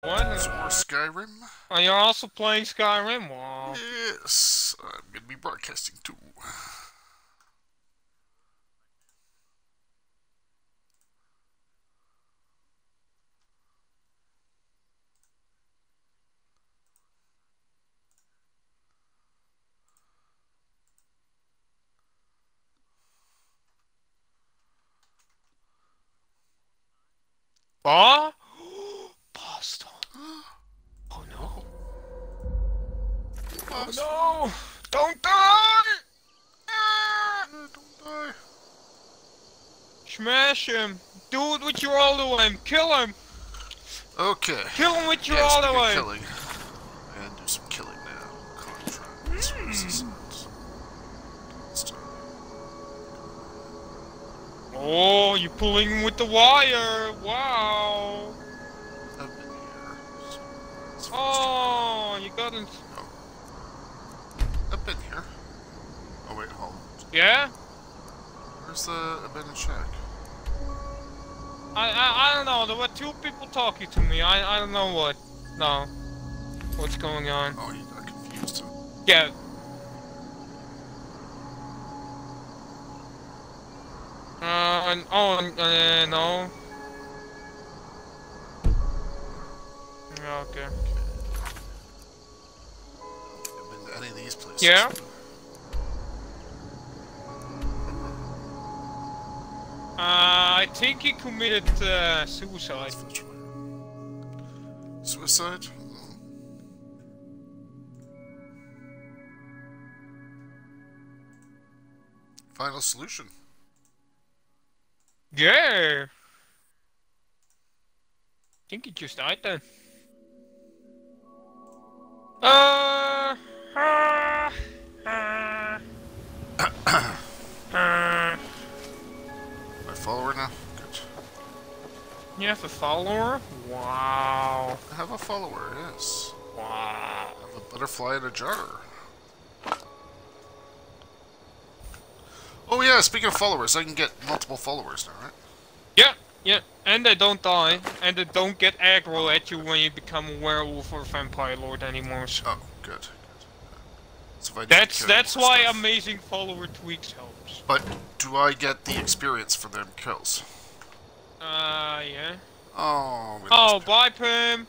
What? Some more Skyrim? Oh, you're also playing Skyrim? Wow. Yes, I'm gonna be broadcasting too. Oh? Boston. Oh no. Oh no! Don't die! Ah! Don't die. Smash him! Do it with your all aim! Kill him! Okay. Kill him with your Yeah, all speaking of killing. And do some killing now. Contract services. Let's Oh, you're pulling him with the wire! Wow! I've been here. So Oh, you got him. I've been here. Oh wait, hold on. Yeah? Where's the abandoned shack? I, I I don't know. There were two people talking to me. I I don't know what. No. What's going on? Oh, you got confused. Yeah. Uh, and- oh, uh, no. Yeah, Okay. I've been to any of these places. Yeah? Uh, I think he committed uh, suicide. Let's fetch one. Suicide? Final solution. Yeah. think he just died then. Uh. Uh. Uh. uh, My follower now? Good. you have a follower? Wow. I have a follower, yes. Wow. I have a butterfly in a jar. Oh yeah, speaking of followers, I can get multiple followers now, right? Yeah, yeah, and they don't die, and they don't get aggro at you when you become a werewolf or vampire lord anymore. So Oh, good. good. So that's that's why stuff. amazing follower tweaks helps. But do I get the experience for them kills? Uh, yeah. Oh. Oh, bye, Pim.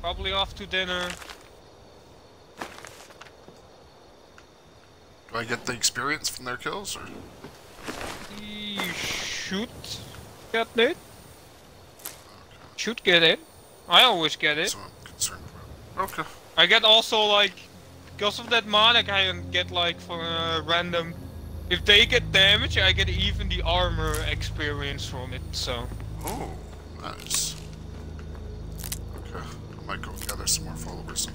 Probably off to dinner. Do I get the experience from their kills, or You should get it. Should get it. I always get it. so I'm concerned about? Okay. I get also like because of that mod I can get like for uh, random. If they get damage, I get even the armor experience from it. So Oh, nice. Okay, I might go gather some more followers.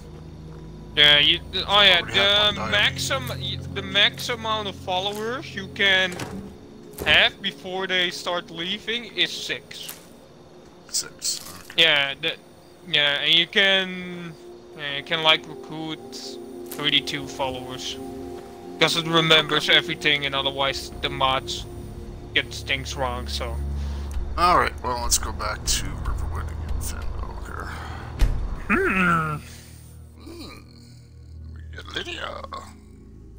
yeah, you. Oh yeah, the maximum the max amount of followers you can have before they start leaving is six. Six. Okay. Yeah, that. Yeah, and you can. Yeah, you can like recruit 32 followers. Because it remembers everything and otherwise the mods gets things wrong, so. Alright, well, let's go back to Riverwood and get Faendal here. Hmm. Hmm. We get Lydia.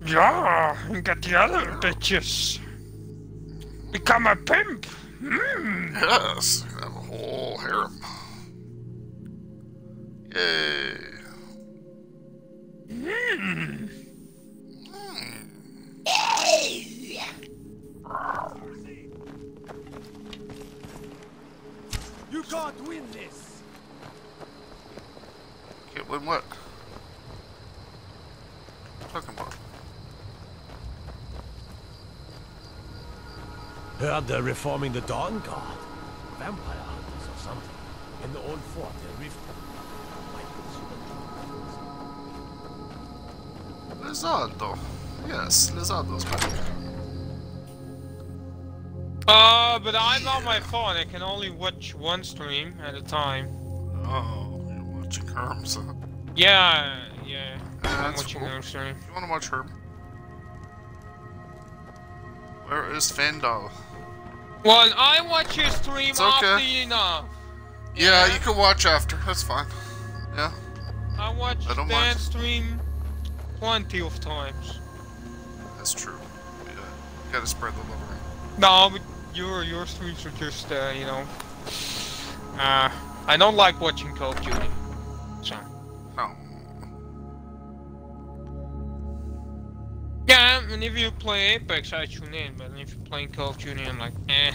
Yeah, and get the other bitches. Become a pimp. Hmm. Yes, have a whole harem. Yay. Hmm. You can't win this! Can't win what? Talking about. Heard they're reforming the Dawnguard. Vampire hunters or something. In the old fort in Rift. Lizardo. Yes, Lizardo's back. Uh, but I'm on my phone. I can only watch one stream at a time. Oh, you're watching Herms, huh? Yeah, yeah. I'm watching cool. her stream. You wanna watch Herb? Where is Faendal? Well, I watch your stream It's okay. often enough. Yeah, you can watch after. That's fine. Yeah. I watch I don't mind. stream plenty of times. That's true. Yeah. Gotta spread the love around. No, but your your streams are just uh, you know. Uh, I don't like watching Call of Duty. So. Oh. Yeah, and if you play Apex, I tune in. But if you're playing Call of Duty, I'm like, eh.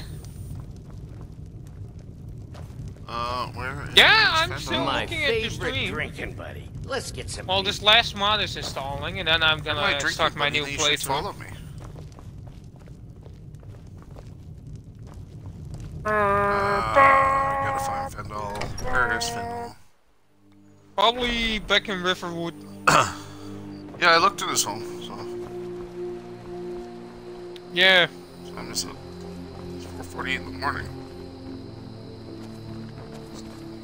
Uh, where is Yeah, I'm Faendal? still- My looking at your favorite stream. drinking buddy. Let's get some. Well, beer. this last mod is installing, and then I'm You're my gonna drinking start my new then you should playthrough. Follow me. Uh, gotta find Faendal. Where is Faendal? Probably back in Riverwood. Yeah, I looked at his home, so, Yeah. so I miss it. It's 4:48 in the morning.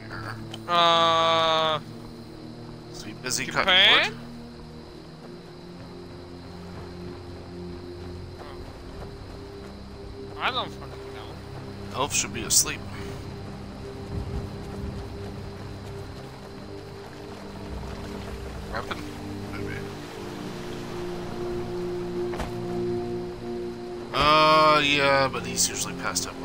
Here. Uh, Is he busy Japan. cutting wood? I don't fucking know. Elf should be asleep. Weapon? Maybe. Uh, yeah, but he's usually passed that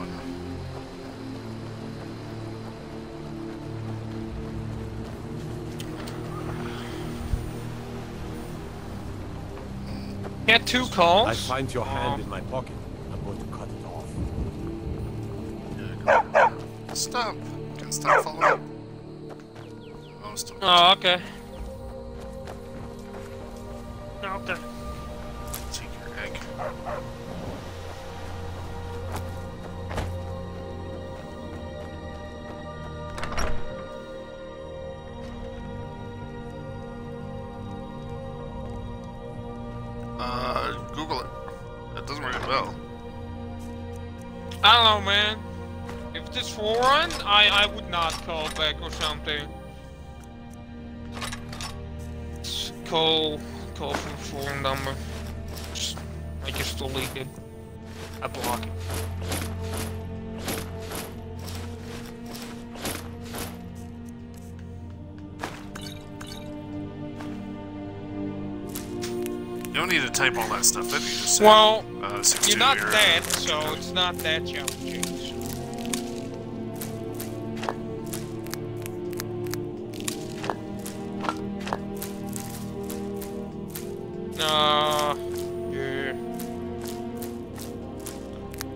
Get two calls. I find your hand in my pocket. I'm going to cut it off. Yeah, go. Stop. Can stop following. Oh. Oh, okay. Okay. Take your egg. Don't know, man. If this foreign, I I would not call back or something. Call call from foreign number. Just, I just delete it. I block it. Need to type all that stuff in. You just say, Well, uh, you're not here. dead, so it's not that challenging. Uh, yeah.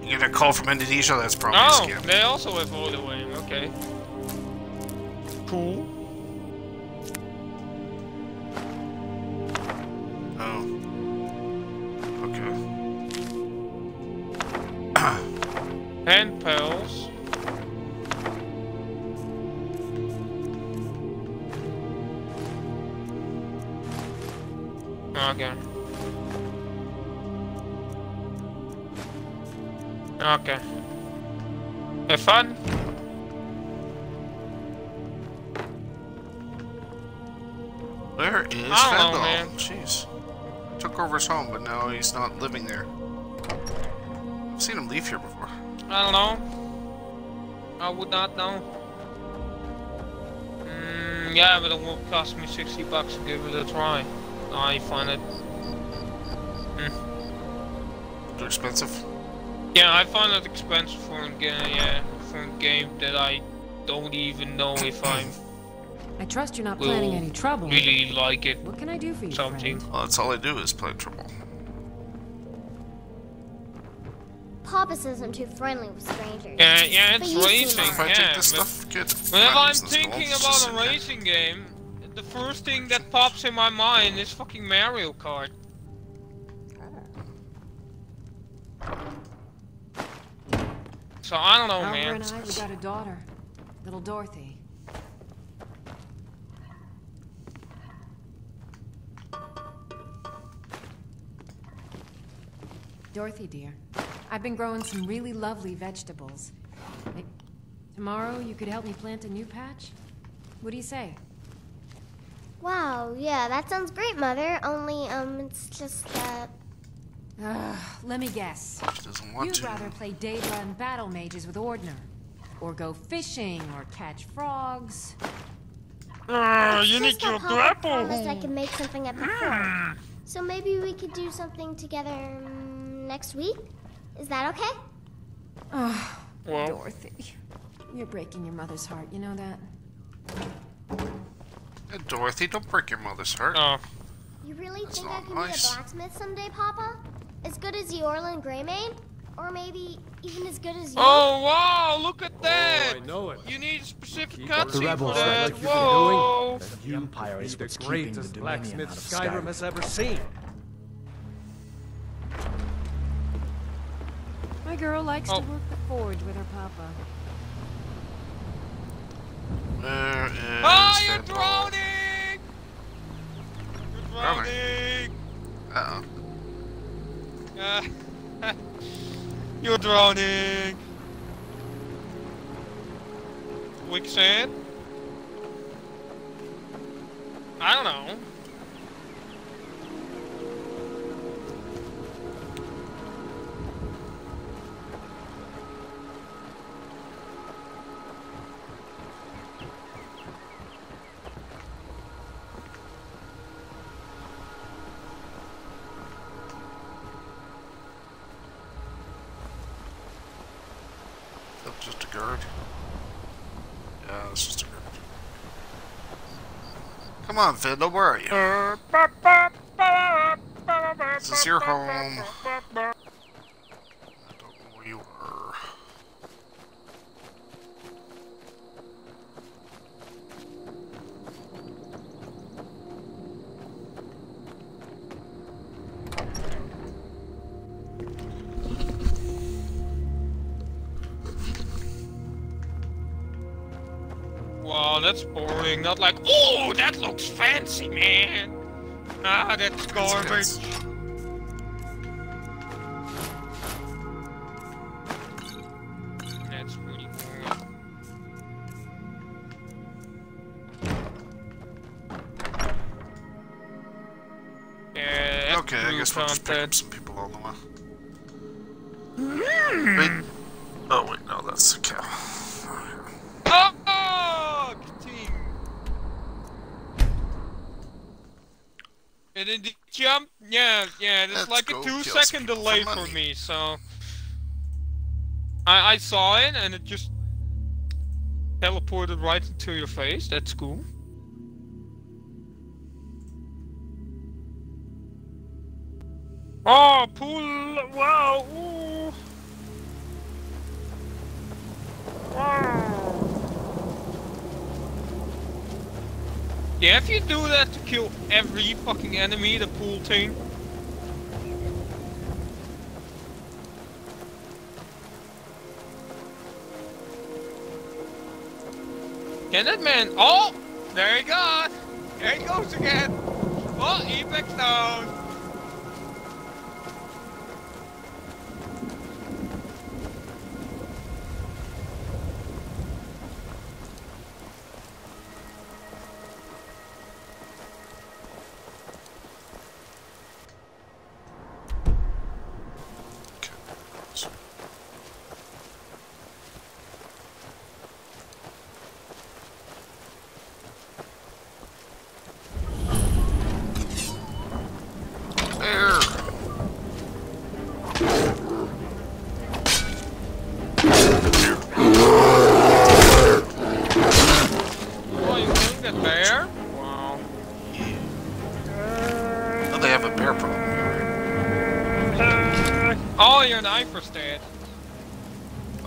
You get a call from Indonesia. That's probably a Oh, scam. they also have auto way, Okay. Pen pals. Oh, okay. Okay. Have fun. Where is Faendal? Jeez. Took over his home, but now he's not living there. I don't know. I would not know. Mm, yeah, but it will cost me 60 bucks to give it a try. I find it. Too expensive. Yeah, I find it expensive for a game, yeah, for a game that I don't even know if I'm... I trust you're not planning any trouble. really like it. What can I do for you, Something. friend? Well, that's all I do is play trouble. Papa says I'm too friendly with strangers. Yeah, yeah, But it's you seem racing. If I yeah, take this but stuff, kid. Whenever not I'm using this gold, thinking about a racing game, the first thing that pops in my mind is fucking Mario Kart. So I don't know, Albert man. and I, we got a daughter, little Dorothy. Dorothy, dear, I've been growing some really lovely vegetables. May- Tomorrow, you could help me plant a new patch? What do you say? Wow, yeah, that sounds great, Mother. Only, um, it's just that. Ugh, let me guess. Doesn't want You'd to. rather play Daedra and battle mages with Ordner. or go fishing, or catch frogs. Ah, you need just your that grapple. promised I could make something at the fort. So maybe we could do something together mm, next week? Is that okay? Oh, Well, Dorothy. You're breaking your mother's heart, you know that? Hey, Dorothy, don't break your mother's heart. oh. You really That's think I can nice. be a blacksmith someday, Papa? As good as the Eorlund Gray-Mane? Or maybe even as good as you? Oh wow! Look at oh, that! I know it. You need a specific Keep up the cutscene for that. like you've been Whoa! You Empire is be what's the keeping the greatest blacksmith out Skyrim Skyrim. has ever seen. My girl likes Oh. to work the forge with her papa. Where is Ah, you're that ball? drowning! You're drowning! Uh-oh. Ah, you're drowning! Quicksand? I don't know. On, Fiddler, where are you? This Is your home? Wow, that's boring. Not like, oh, that looks fancy, man. Ah, that's garbage. That's pretty boring. Yeah, Okay, I guess we'll just pick up some people on the way. Wait. Oh, wait, no, that's the cow. Oh, ting. And then the jump, yeah, yeah, there's Let's like a two second two kill some second people for delay for me, so. I, I saw it and it just teleported right into your face, that's cool. Oh, pool, wow, ooh. Wow. Yeah, if you do that to kill every fucking enemy, the pool thing. Can that man? Oh, there he goes. There he goes again. Oh, Apex down.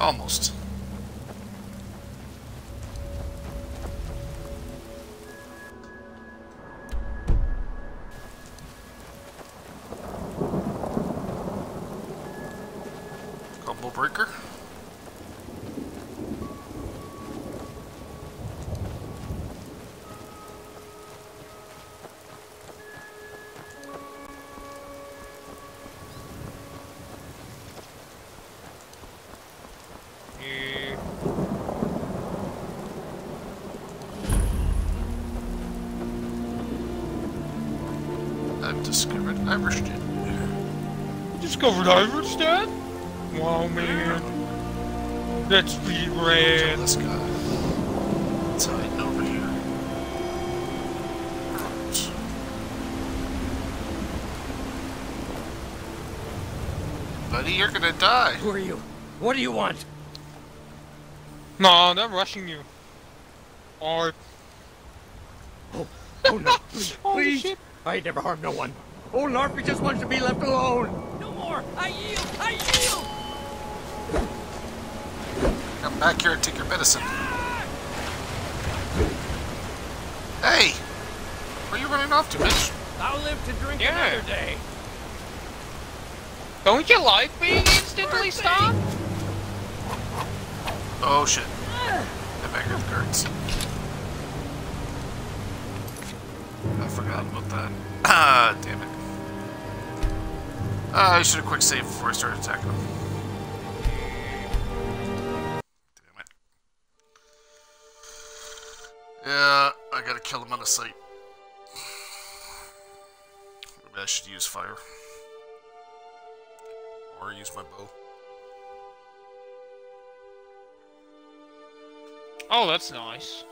Almost. Discovered Ivarstead? Wow, man. That's pretty Kill rad. this guy. It's hiding over here. Right. Buddy, you're gonna die. Who are you? What do you want? No, they're rushing you. Or Oh, oh no, please, Holy please. shit. I never harmed no one. Oh, Narfi just wants to be left alone. No more. I yield. I yield. Come back here and take your medicine. Hey! Where are you running off to, bitch? I'll live to drink Yeah. another day. don't you like being instantly stopped? Oh shit. The back of cards. I forgot about that. Ah, Ah, I should have quick saved before I started attacking him. Damn it. Yeah, I gotta kill him on a sight. Maybe I should use fire. Or use my bow. Oh, that's nice.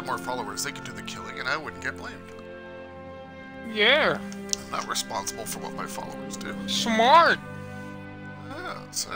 See, if I had more followers, they could do the killing and I wouldn't get blamed. Yeah, I'm not responsible for what my followers do. smart. Ah, so.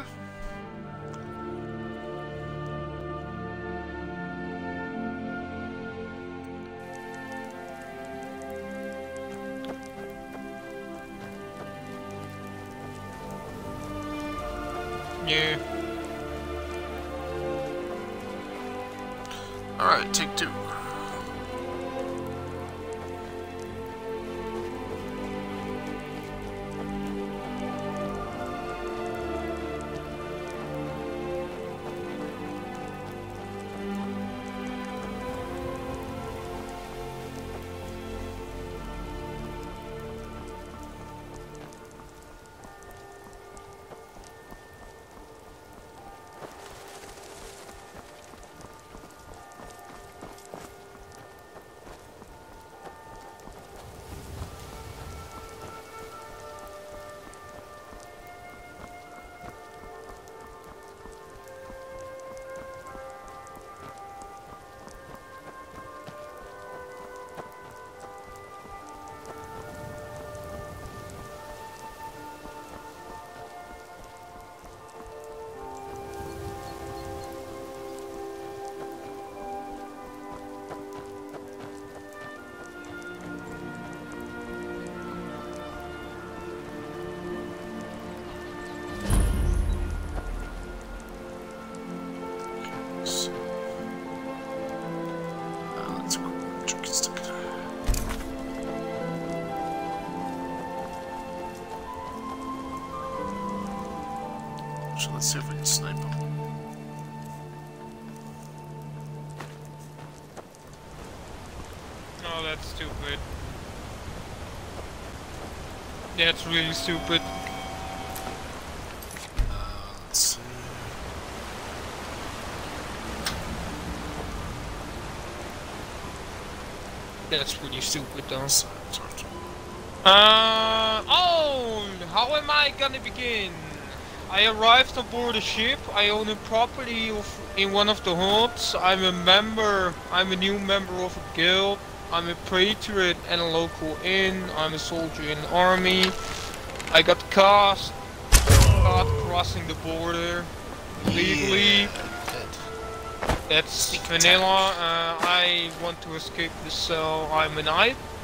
That's really stupid. Uh. That's pretty stupid, though. Uh oh! How am I gonna begin? I arrived aboard a ship. I own a property of, in one of the hulks. I'm a member. I'm a new member of a guild. I'm a patriot and a local inn. I'm a soldier in the army. I got cast caught crossing the border legally. Yeah. That's vanilla. Uh, I want to escape the cell. I'm an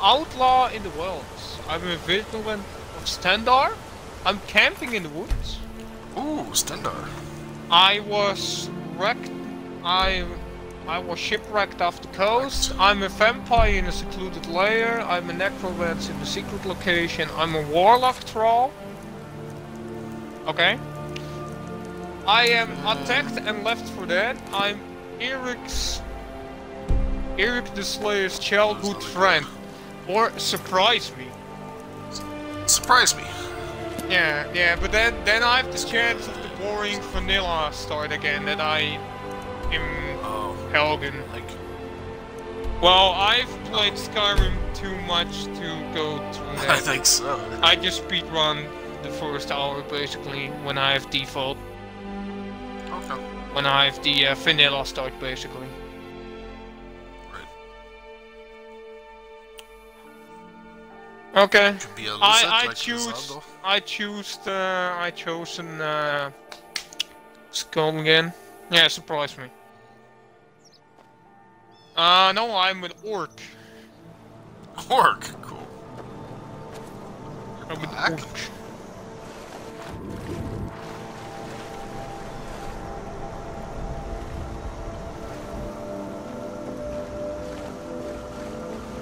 outlaw in the wilds. I'm a vigilant of Stendarr. I'm camping in the woods. Ooh, Stendarr. I was wrecked. I I was shipwrecked off the coast. I'm a vampire in a secluded lair. I'm a necromancer in a secret location. I'm a warlock troll. Okay. I am attacked and left for dead. I'm Erik's Erik the Slayer's childhood friend. Or surprise me. Surprise me. Yeah, yeah, but then then I have the chance of the boring vanilla start again that I Oh, Helgen. like, Well, I've played Skyrim too much to go through I think so. I just speedrun the first hour basically when I have default, Okay. when I have the uh, vanilla start basically. Right. Okay. Could be a lizard I I like choose. I choose the I chose an uh, skull again. Yeah, surprise me. Uh no, I'm an orc. Orc. Cool. I'm an orc.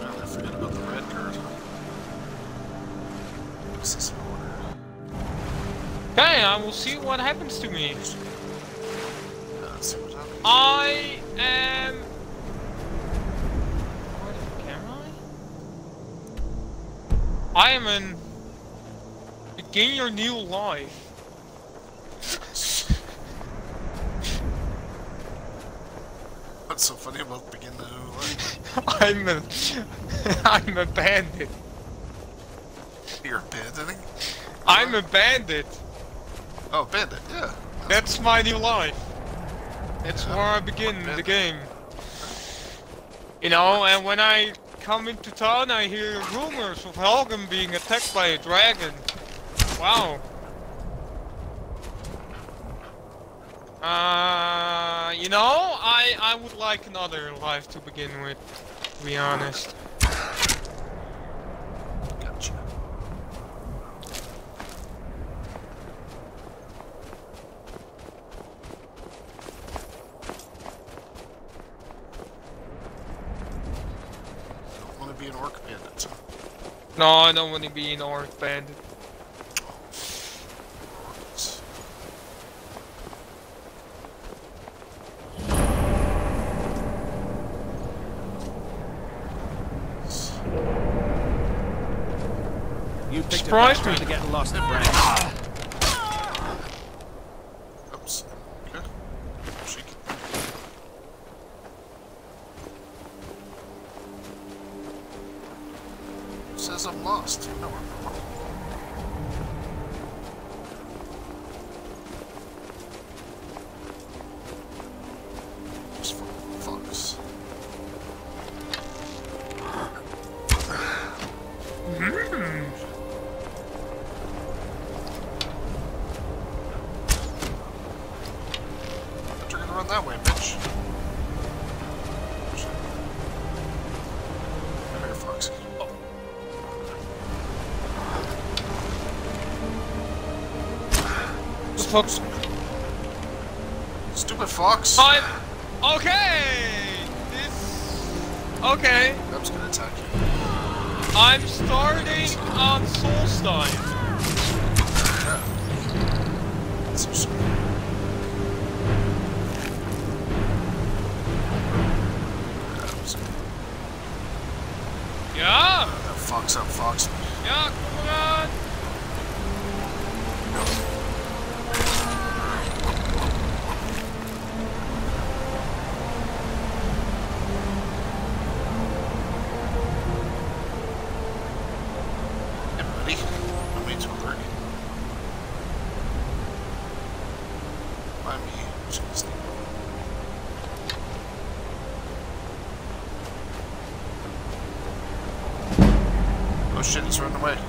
I forget about the red card. What's? Okay, I will see what happens to me. Yeah, see what happens. I am. Where the fuck am I? Am an. Begin your new life. What's so funny about begin a new life? I'm a. I'm a bandit. You're abandoning? I'm a bandit. Oh, bandit, yeah. That's my new life. That's Yeah, where I begin the game. You know, and when I come into town, I hear rumors of Helgen being attacked by a dragon. Wow. Uh, you know, I I would like another life to begin with. To be honest. Gotcha. Don't want to be an orc bandit. No, I don't want to be an orc bandit. You picked Surprised a me. to get lost at Brand. Says I'm lost. Fuck's Stupid fox! I'm okay. This okay. Web's gonna attack you. I'm starting on Solstheim. That's so. Yeah, That fox up, fox. yeah, He's running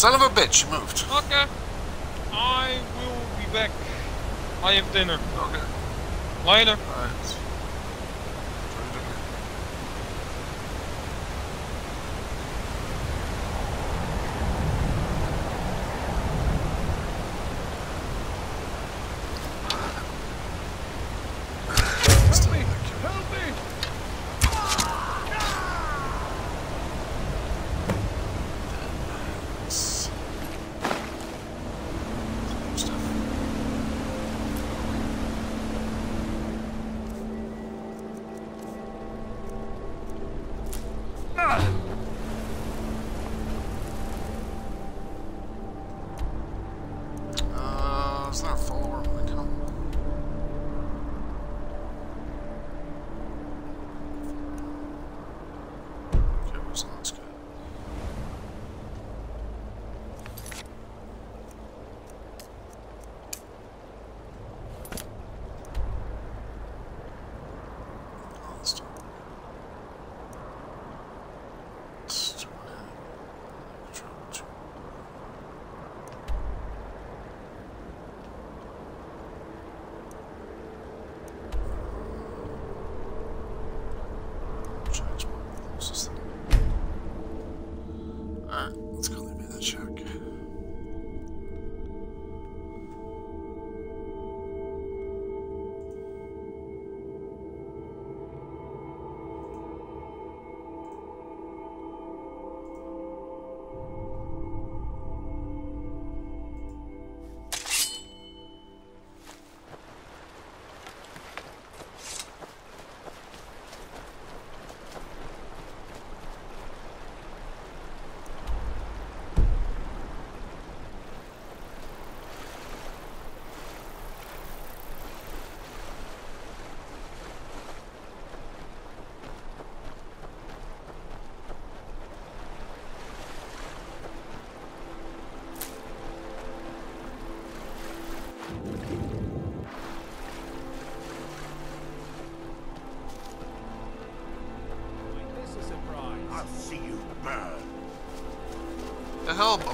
Son of a bitch, You moved. Okay. I will be back. I have dinner. Okay. Later.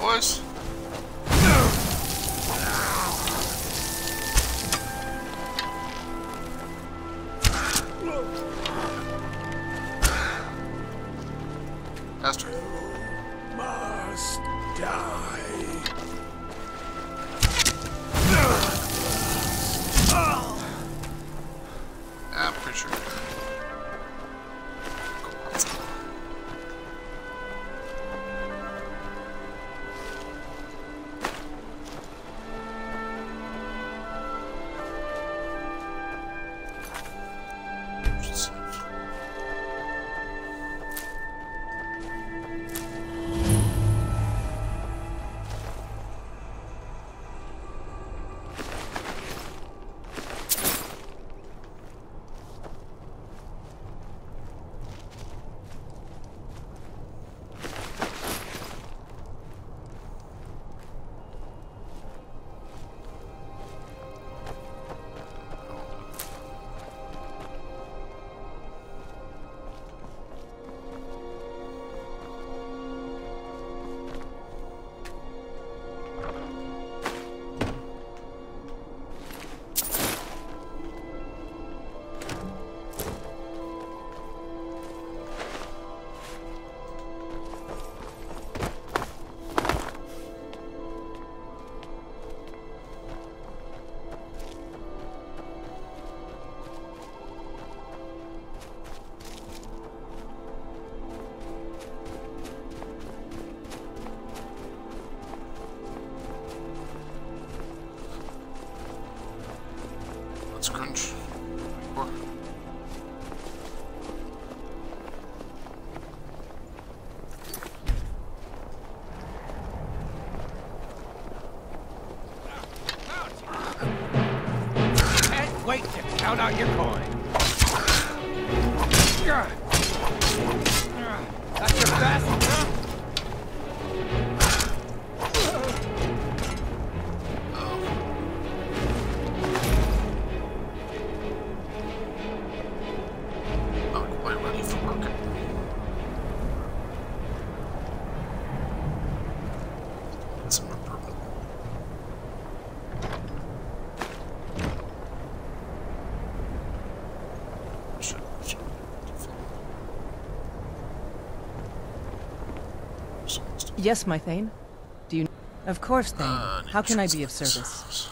boys. count out your Yes, my Thane. Do you... Of course, Thane. Ah, How can I be of service?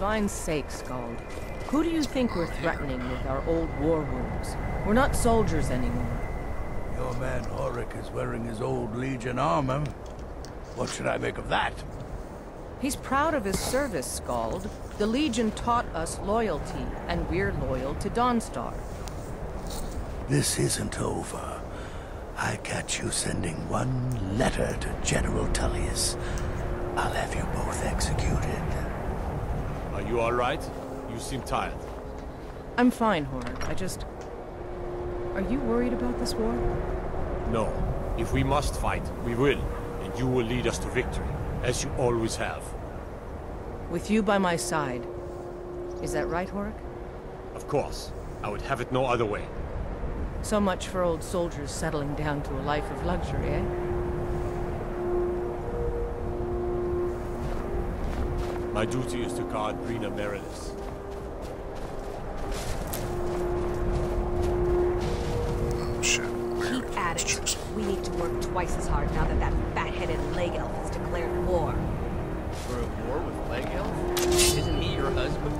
Divine's sake, Skald, who do you think we're threatening with our old war wounds? We're not soldiers anymore. Your man Horik is wearing his old Legion armor. What should I make of that? He's proud of his service, Skald. The Legion taught us loyalty, and we're loyal to Dawnstar. This isn't over. I catch you sending one letter to General Tullius. I'll have you both executed. You all right? You seem tired. I'm fine, Horik. I just... Are you worried about this war? No. If we must fight, we will. And you will lead us to victory, as you always have. With you by my side. Is that right, Horik? Of course. I would have it no other way. So much for old soldiers settling down to a life of luxury, eh? My duty is to guard Brina Merilis. Oh shit. Keep at it. We need to work twice as hard now that that fat-headed Leigelf has declared war. For a war with Leigelf? Isn't he your husband?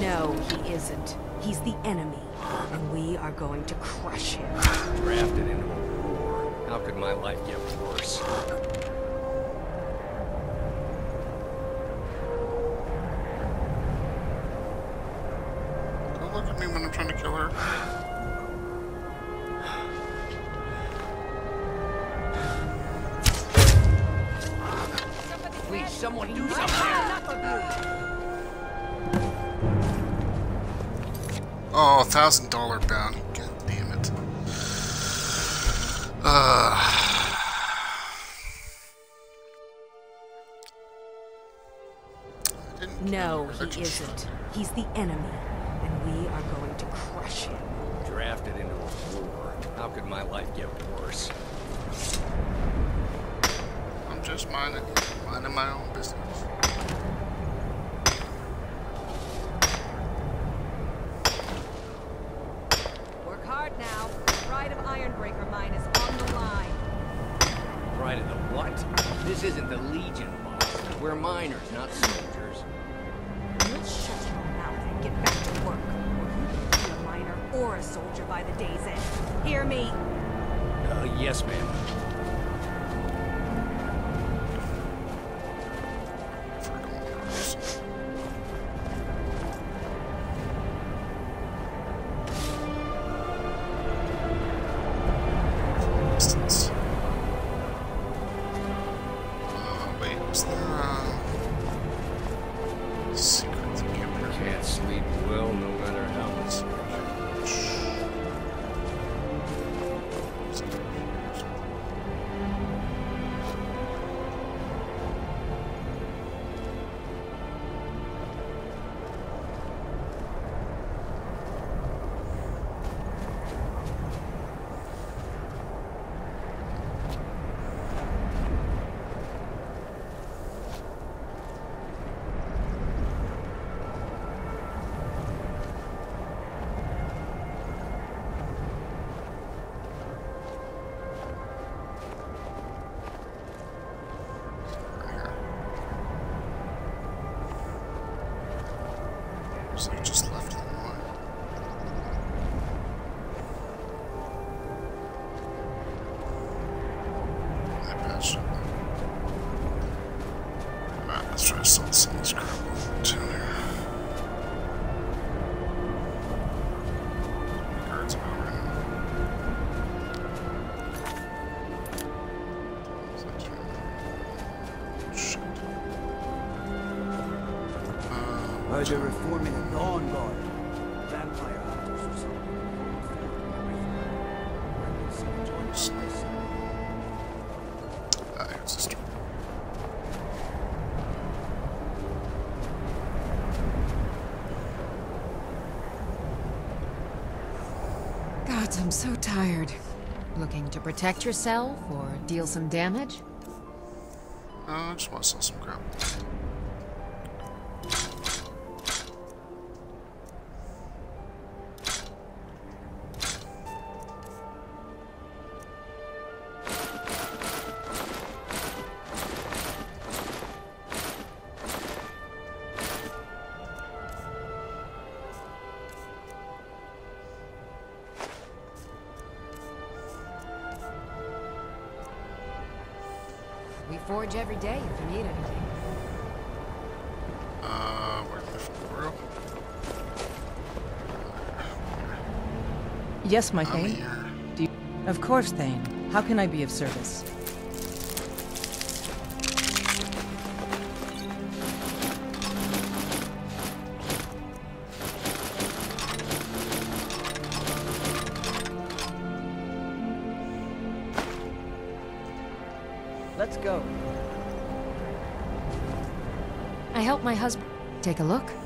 No, he isn't. He's the enemy, and we are going to crush him. Drafted into a war. How could my life get worse? He's the enemy, and we are going to crush him. Drafted into a war. How could my life get worse? I'm just minding, minding my own business. I'm so tired. Looking to protect yourself or deal some damage? Uh, I just want to sell some crap. every day if you need anything. Uh, where did the Goro? Yes, my I'm Thane? here. Do you... Of course, Thane. How can I be of service? Take a look.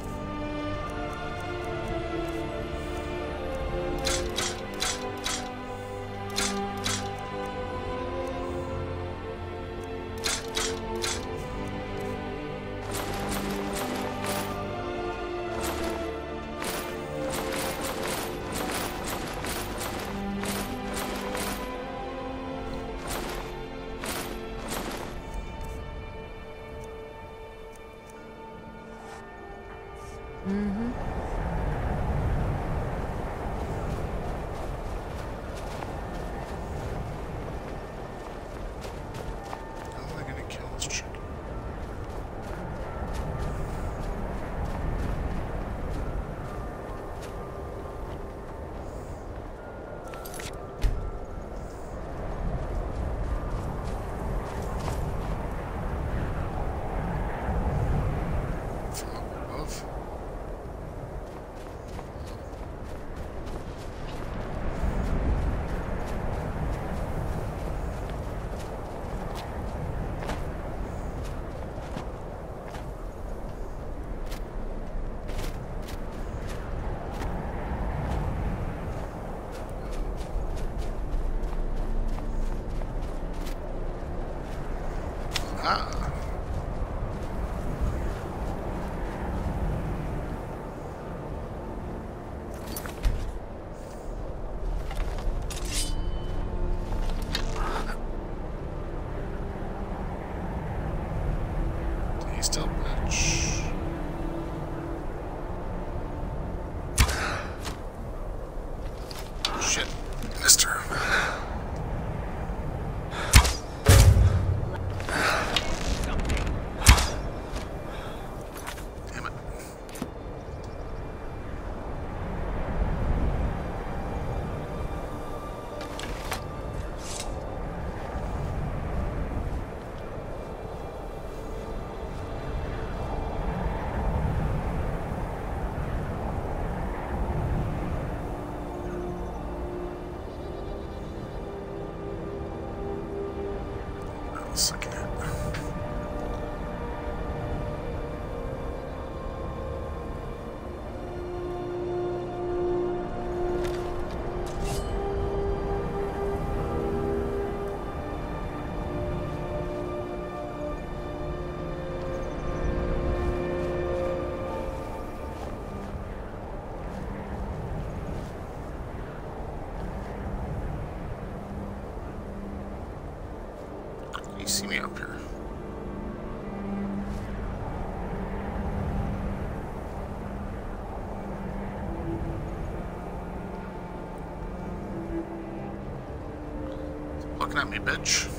At me, bitch.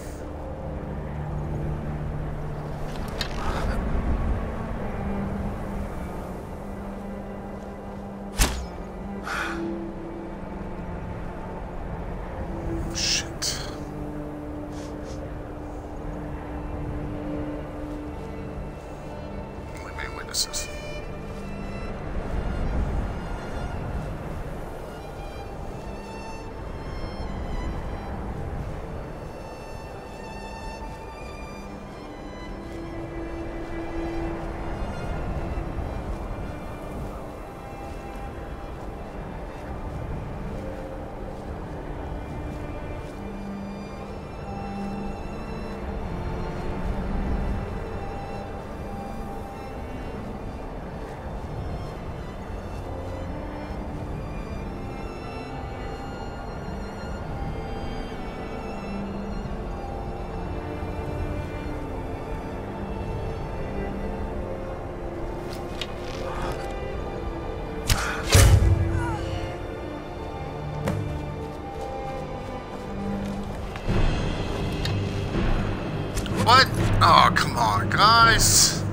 Guys.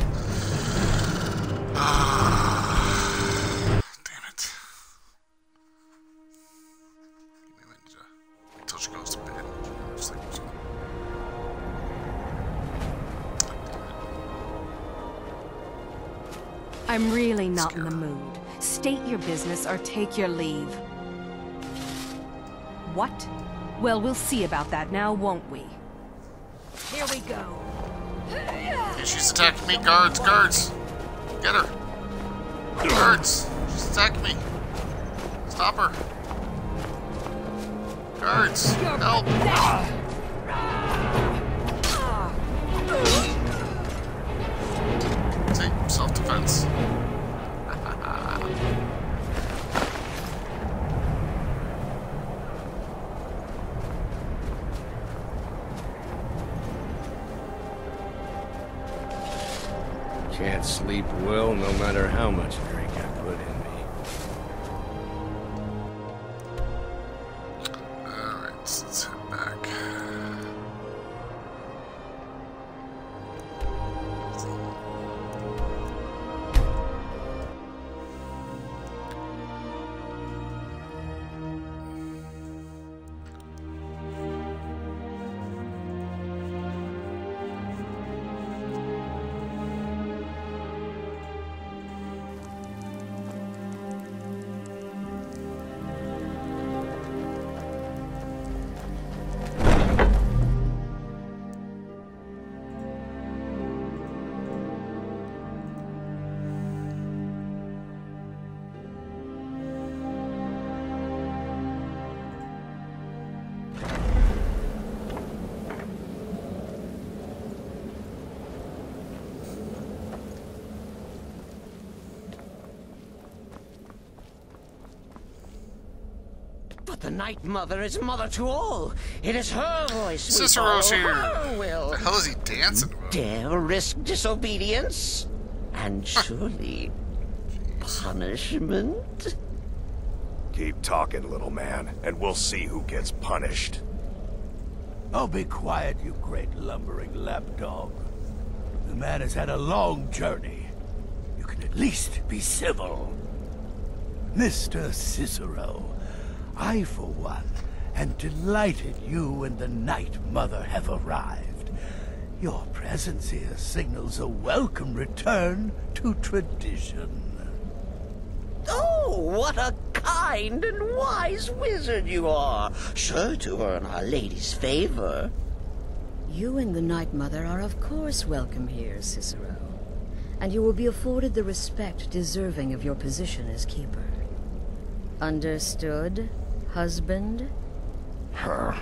Ah, damn it. Maybe I need to until she goes to bed. Just like this. I'm really not in the mood. State your business or take your leave. What? Well, we'll see about that now, won't we? She's attacking me. Guards, guards. Get her. Guards. She's attacking me. Stop her. Guards, help. See, self-defense. Sleep well no matter how much drink Night Mother is mother to all. It is her voice. we Cicero's follow, here. Her will. The hell is he dancing about? Dare risk disobedience? And surely punishment? Keep talking, little man, and we'll see who gets punished. Oh, be quiet, you great lumbering lapdog. The man has had a long journey. You can at least be civil. Mr. Cicero, I, for one, am delighted you and the Night Mother have arrived. Your presence here signals a welcome return to tradition. Oh, what a kind and wise wizard you are! Sure to earn Our Lady's favor. You and the Night Mother are of course welcome here, Cicero. And you will be afforded the respect deserving of your position as keeper. Understood, husband? Her.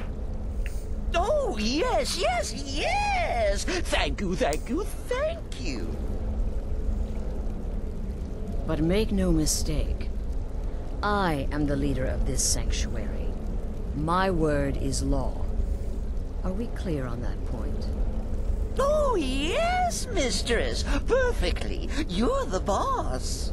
Oh, yes, yes, yes! Thank you, thank you, thank you! But make no mistake. I am the leader of this sanctuary. My word is law. Are we clear on that point? Oh, yes, mistress! Perfectly! You're the boss!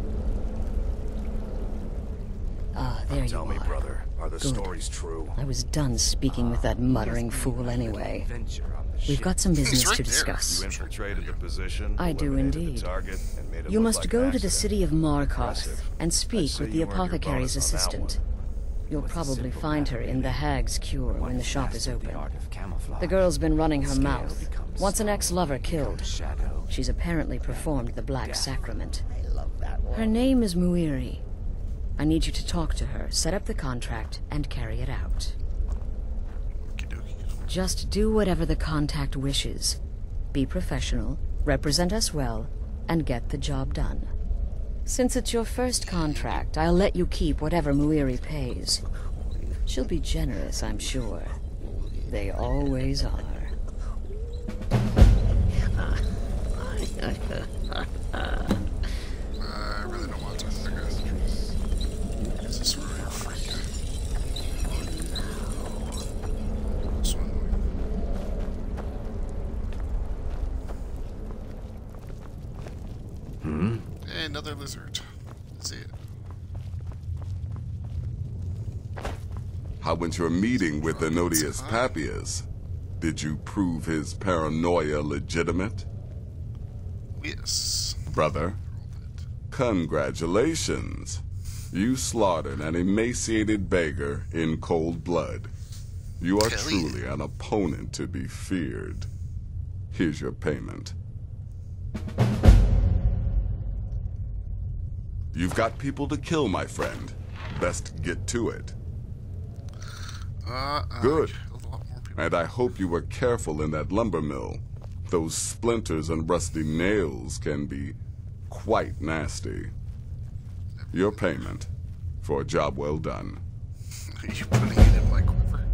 Ah, there Tell you me, brother, are the Good. stories true? I was done speaking with that muttering fool anyway. We've got some business to discuss. You infiltrated the position, I do indeed. The target, and made it You must like go an to the city of Markarth and speak with the you earned your apothecary's bonus on that assistant. You'll probably find her in the Hag's Cure when the shop is open. The girl's been running her mouth. Once an ex-lover killed. She's apparently performed the Black Sacrament. Her name is Muiri. I need you to talk to her, set up the contract, and carry it out. Just do whatever the contact wishes. Be professional, represent us well, and get the job done. Since it's your first contract, I'll let you keep whatever Muiri pays. She'll be generous, I'm sure. They always are. I really don't want to. I guess. Is this really a freak? So annoying. Hmm? Lizard. See it. How went your meeting with Ennodius Papius? Did you prove his paranoia legitimate? yes. Brother, congratulations. You slaughtered an emaciated beggar in cold blood. You are truly an opponent to be feared. Here's your payment. You've got people to kill, my friend. Best get to it. Uh, Good. And I hope you were careful in that lumber mill. Those splinters and rusty nails can be quite nasty. Your payment for a job well done. Are you putting it in my quiver?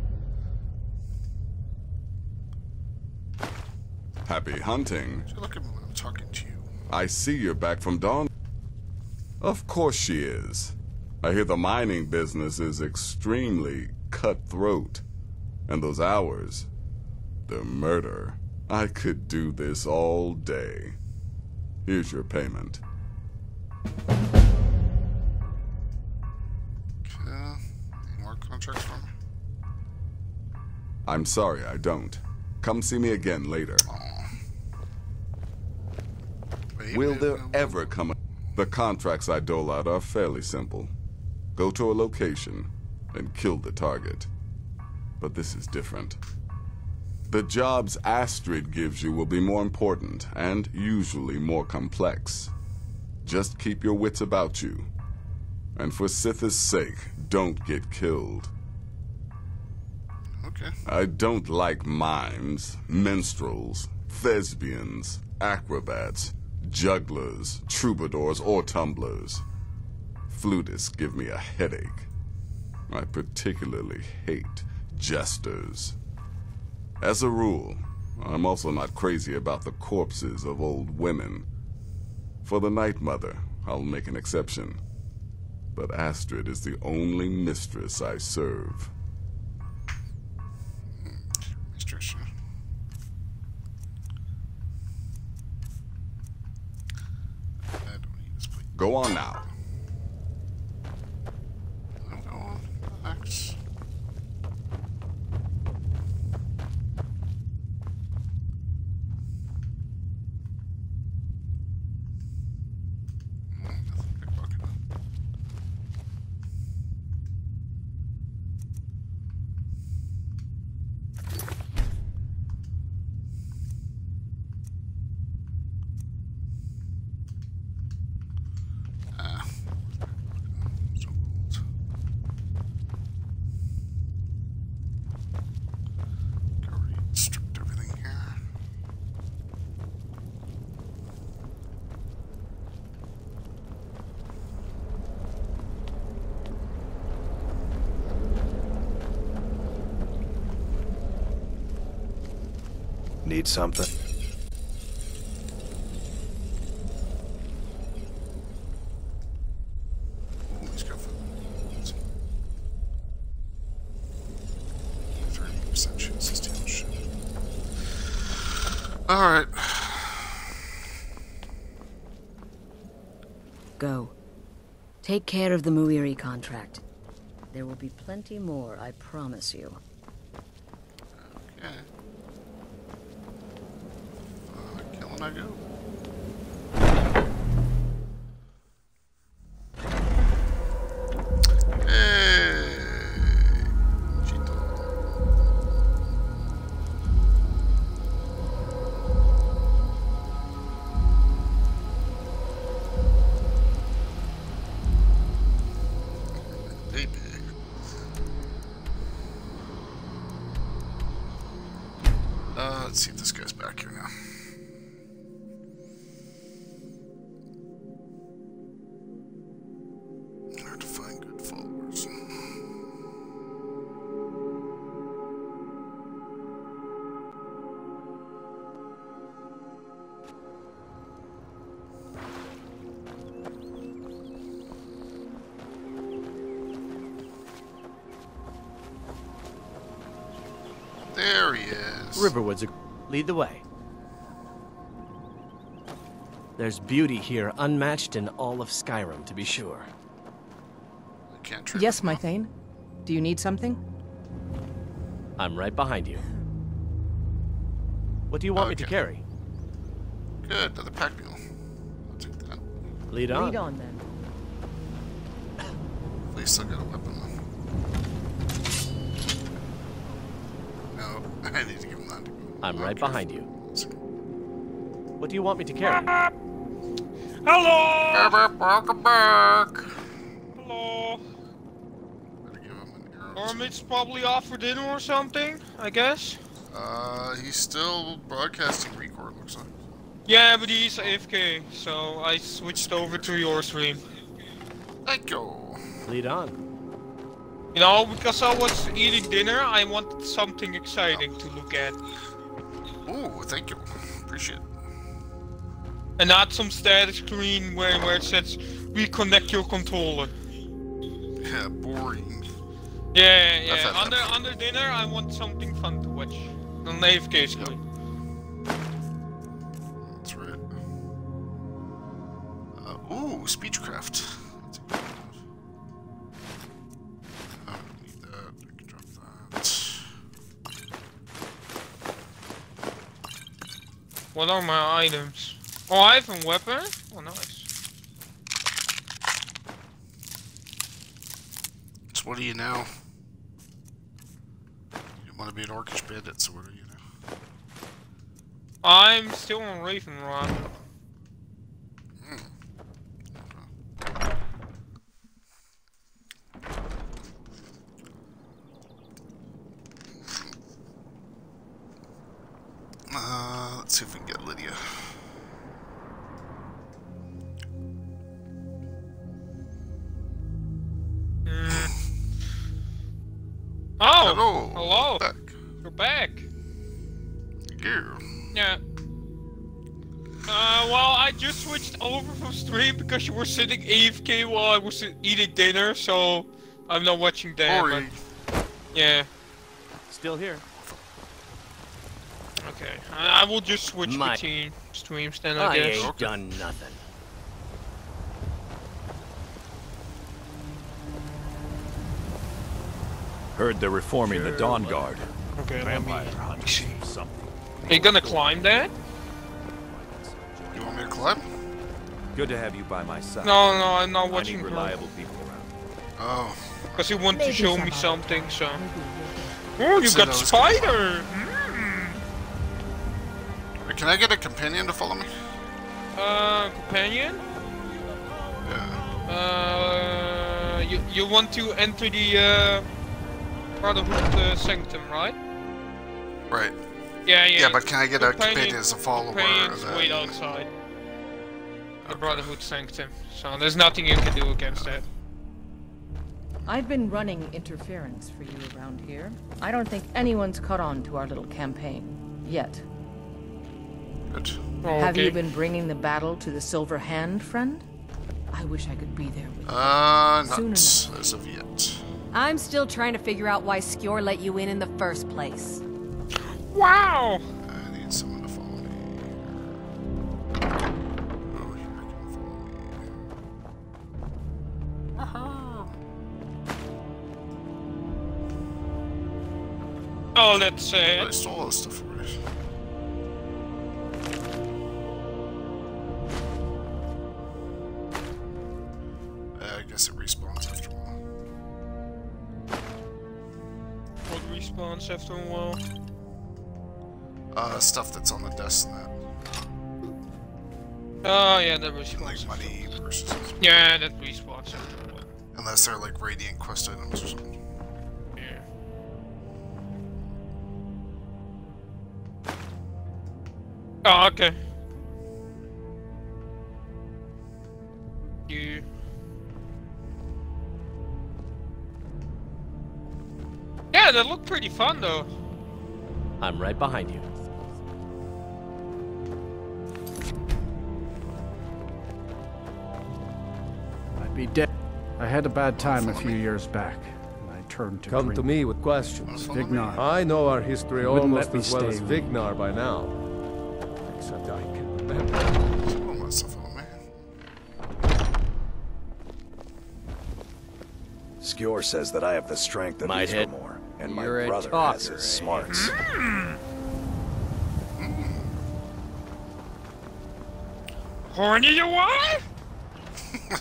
Happy hunting. Look at me when I'm talking to you. I see you're back from Dawn. Of course she is. I hear the mining business is extremely cutthroat. And those hours, the murder. I could do this all day. Here's your payment. Okay. Any more contracts for me? I'm sorry, I don't. Come see me again later. Will there ever come a... The contracts I dole out are fairly simple. Go to a location and kill the target. But this is different. The jobs Astrid gives you will be more important and usually more complex. Just keep your wits about you. And for Sithis' sake, don't get killed. Okay. I don't like mimes, minstrels, thespians, acrobats, jugglers, troubadours, or tumblers. Flutists give me a headache. I particularly hate jesters. As a rule, I'm also not crazy about the corpses of old women. For the Night Mother, I'll make an exception. But Astrid is the only mistress I serve. Hmm. Mistress. huh? I don't need this plate. Go on now. I'll go on. Relax. Mm, nothing pickpocket. Ah. So gold. Go restrict everything here. Need something? Ooh, he's got Thirty percent chance to steal shit. All right. Go. Take care of the Muiri contract. There will be plenty more, I promise you. See if this guy's back here now. Hard to find good followers. There he is. Riverwoods, are- lead the way. There's beauty here unmatched in all of Skyrim, to be sure. I can't trade Yes, my Thane. Do you need something? I'm right behind you. What do you want me to carry? Good, another pack mule. Lead on. Lead on then. At least I got a weapon. No, I need to give him that. I'm right behind you. What do you want me to carry? Hello! Welcome back! Hello! Ormit's probably off for dinner or something, I guess? Uh, he's still broadcasting record, looks like. Yeah, but he's AFK, so I switched over to your stream. Thank you. Lead on. You know, because I was eating dinner, I wanted something exciting to look at. Ooh, thank you. Appreciate it. And not some static screen where, where it says, reconnect your controller. Yeah, boring. Yeah, yeah. that Under under dinner, I want something fun to watch. On the AFK screen. That's right. Uh, ooh, speechcraft. What are my items? Oh, I have a weapon? Oh, nice. So what are you now? You want to be an orcish bandit, so what are you now? I'm still on Raven Rock. Hmm. Uh, let's see if we can get Lydia. Oh! Hello. Hello! Back. You're back! Yeah. Yeah. Uh, well, I just switched over from stream because you were sitting AFK while I was eating dinner, so I'm not watching that. Sorry. Yeah. Still here. Okay. I, I will just switch My- between streams then, I, I guess. ain't done nothing. Heard they're reforming the Dawnguard. Okay, let me Vampire something. Are you gonna climb that? You want me to climb? Good to have you by my side. No, no, I'm not I watching need her. reliable people around. Oh. Because you want to Maybe show me something, so. Oh, you Said got I was Spider! Hmm? Wait, Can I get a companion to follow me? Uh, companion? Yeah. Uh, you, you want to enter the, uh, Brotherhood uh, Sanctum, right? Right. Yeah, yeah. Yeah, but can I get a companion as a follower? Companions then- wait outside. The Brotherhood Sanctum. So there's nothing you can do against that. I've been running interference for you around here. I don't think anyone's caught on to our little campaign. Yet. Good. Have you been bringing the battle to the Silver Hand, friend? I wish I could be there with you. Uh, not Soon enough. as of yet. I'm still trying to figure out why Skjor let you in in the first place. Wow! I need someone to follow me. Oh, here can follow me. Aha! Oh, let's say. I stole all this stuff guess it respawns after a while. What respawns after a while? Uh, stuff that's on the desk and that. Oh, yeah, that respawns. Like money, purses. Yeah, that respawns after a while. Unless they're like radiant quest items or something. Yeah. Oh, okay. You. Yeah, that looked pretty fun though. I'm right behind you. I'd be dead. I had a bad time a few years back, and I turned to Come to me with questions. Vignar. I know our history You almost as well as with you. Vignar by now. Except I can remember. Someone wants to follow me. Skjor says that I have the strength of Might hit. Isramor, and my You're a brother has his eh? smarts. Horny you are?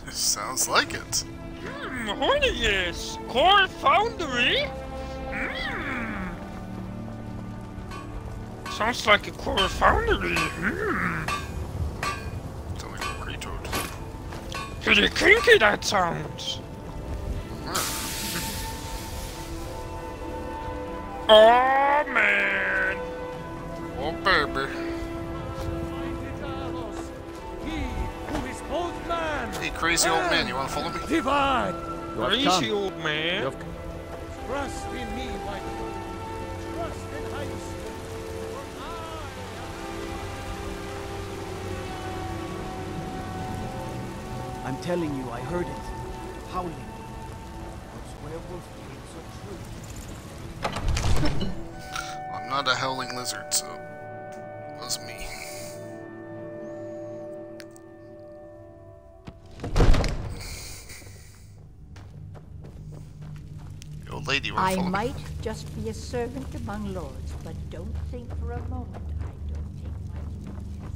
Sounds like it. Hmm, Hornius! Core Foundry? Hmm. Sounds like a Core Foundry. Hmm. Sounds like a Kratos. Pretty kinky that sounds. Oh man! Oh baby. Hey, crazy old man, you wanna follow me? Divine! Crazy old man. Trust in me, my Trust in Highness. I'm telling you, I heard it. Howling. Those werewolf not a howling lizard, so it was me. The old lady, you wanna I follow me? might just be a servant among lords, but don't think for a moment I don't take my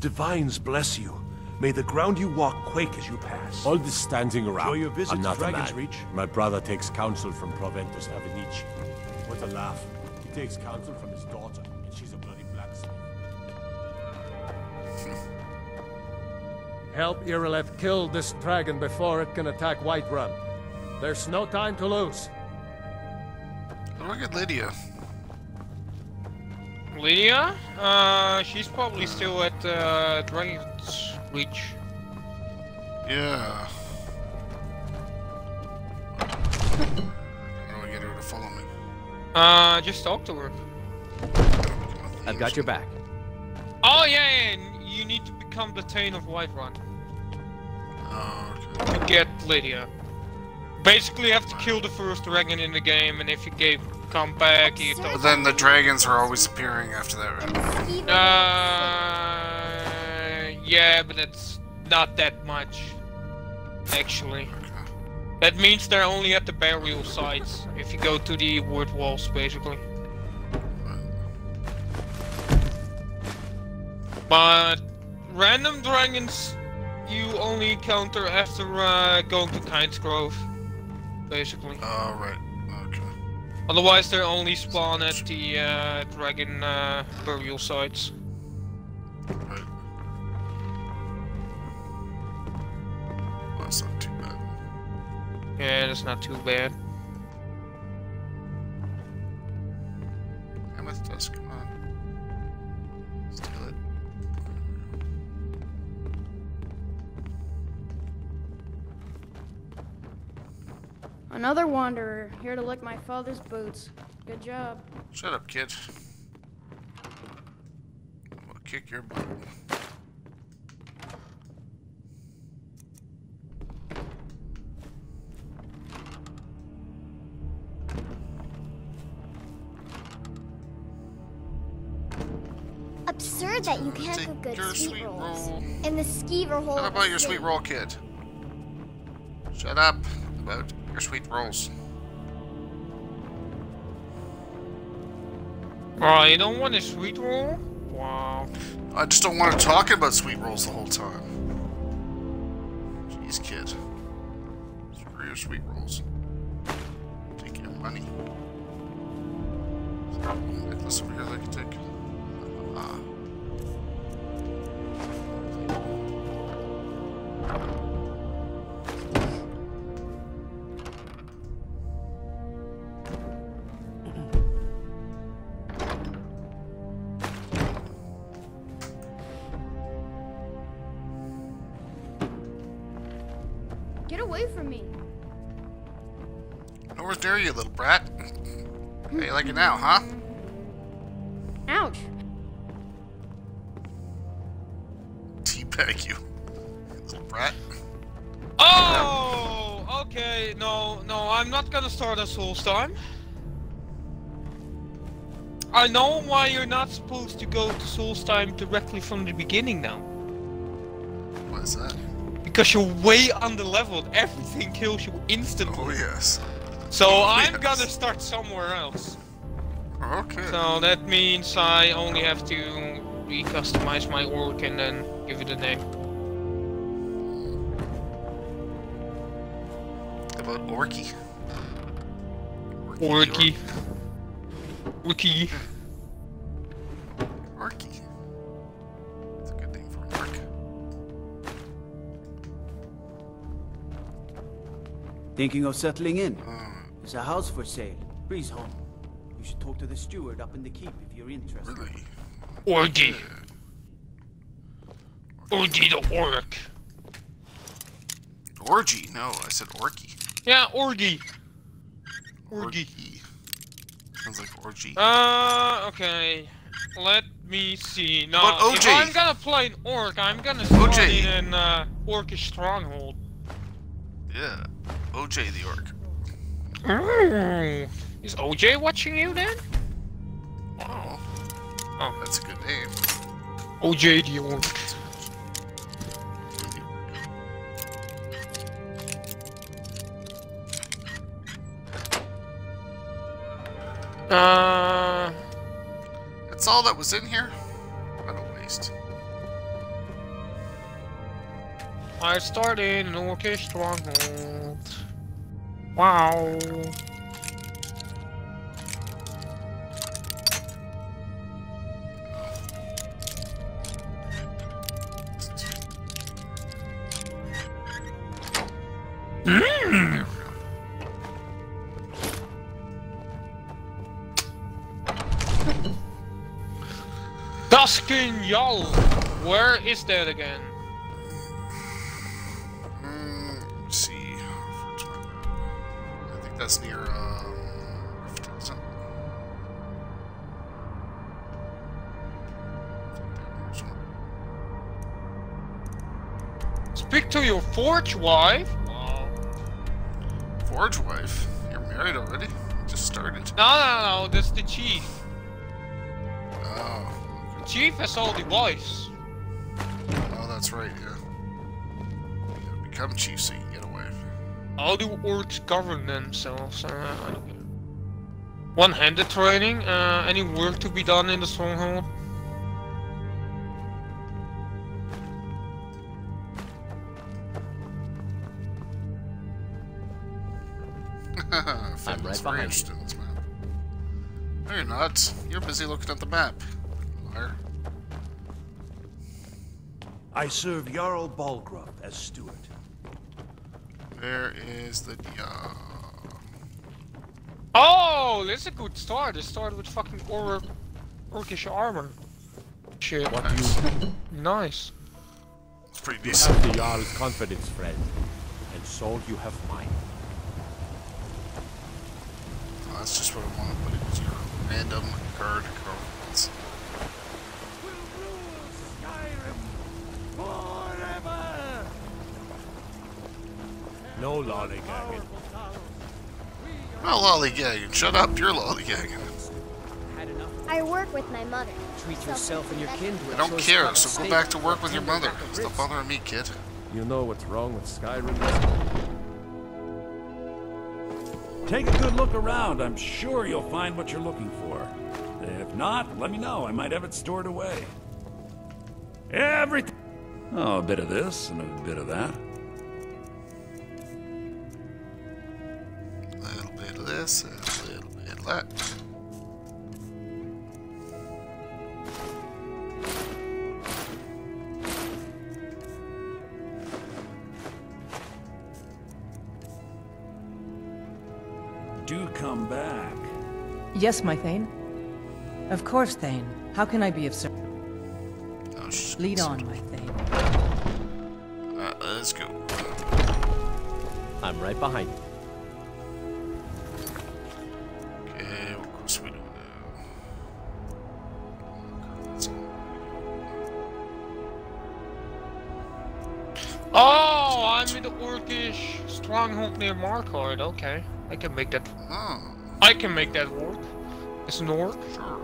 Divines bless you. May the ground you walk quake as you pass. All this standing around. Enjoy your visit I'm to not a Dragon's man. Reach. My brother takes counsel from Proventus Avenicci. What a laugh. He takes counsel from his daughter, and she's a bloody blacksmith. Help Irileth kill this dragon before it can attack Whiterun. There's no time to lose. Look at Lydia? Lydia? Uh, she's probably still at uh, Dragon's Reach. Yeah. Uh, just talk to her. I've got your back. Oh yeah, yeah, and you need to become the Thane of Whiterun Oh, to get Lydia. Basically, you have to kill the first dragon in the game, and if you get come back, you talk. But then the dragons are always appearing after that, right? Uh, yeah, but it's not that much, actually. That means they're only at the burial sites, if you go to the word walls, basically. But random dragons you only encounter after uh, going to Kynesgrove, basically. Oh, right. Okay. Otherwise, they only spawn at the uh, dragon uh, burial sites. Yeah, that's not too bad. Amethyst, come on. Steal it. Another wanderer, here to lick my father's boots. Good job. Shut up, kid. I'm gonna kick your butt. Absurd that you can't Take cook good sweet, sweet rolls. roll. In the skeever hole. Shut up about your sweet roll, kid. Shut up about your sweet rolls. Oh, you don't want a sweet roll? Wow. I just don't want to talk about sweet rolls the whole time. Jeez, kid. Screw your sweet rolls. Take your money. Is there a little necklace over here that I can take? Ah. Get away from me. Nowhere near you, little brat. How you like it now, huh? Ouch. Teabag you, little brat. Oh, okay. No, no, I'm not gonna start a Solstheim. I know why you're not supposed to go to Solstheim directly from the beginning now. What is that? Because you're way under leveled. Everything kills you instantly. Oh, yes. So Oh, I'm yes. gonna start somewhere else. Okay. So that means I only have to recustomize my orc and then give it a name. Orky. Orky. Orky. Orky. It's a good name for an orc. Thinking of settling in? Hmm. There's a house for sale. Breeze home. You should talk to the steward up in the keep if you're interested. Really? Orgy. Orgy the orc. Orgy? No, I said orky. Yeah, orgy. Orgy. Sounds like orgy. Uh, okay. Let me see. No, But if I'm gonna play an orc, I'm gonna start OJ. in an uh, orcish stronghold. Yeah. OJ the orc. Mm. Is OJ watching you then? Oh. Oh. That's a good name. OJ the orc. Uh, That's all that was in here? What a waste. I started an orcish stronghold. Wow. Mm. Dushnikh Yal! Where is that again? Mm, let's see. I think that's near, um? Speak to your forge wife? Forge wife? You're married already? Just started. No, no, no, that's the chief. Oh. The chief has all the wives. Oh, that's right, yeah. You gotta become chief so you can get away. How do orcs govern themselves? Uh, I don't get it. One-handed training? Uh, any work to be done in the stronghold? I'm right behind you. This map. No, you're not. You're busy looking at the map. Liar. I serve Jarl Balgruuf as steward. Where is the uh, Oh, that's a good start. It started with fucking or orcish armor. Shit. What you Nice. It's pretty You decent. have the Jarl's confidence, friend. And so you have mine. Oh, that's just what I want to put into your random card girlfriends. No lollygagging. No lollygagging. Shut up. You're lollygagging. I work with my mother. Treat yourself and your kin to I a don't care. So go back to work with your mother. rack of Stop ribs. bothering me, kid. You know what's wrong with Skyrim? Take a good look around. I'm sure you'll find what you're looking for. If not, let me know. I might have it stored away. Everything. Oh, a bit of this and a bit of that. Little bit of this a little bit of that. Do come back. Yes, my Thane. Of course, Thane. How can I be of service? Lead on, my Thane. Uh, let's go. I'm right behind you. Stronghold near Markarth. Okay, I can make that. Oh. I can make that work. It's an orc. Sure.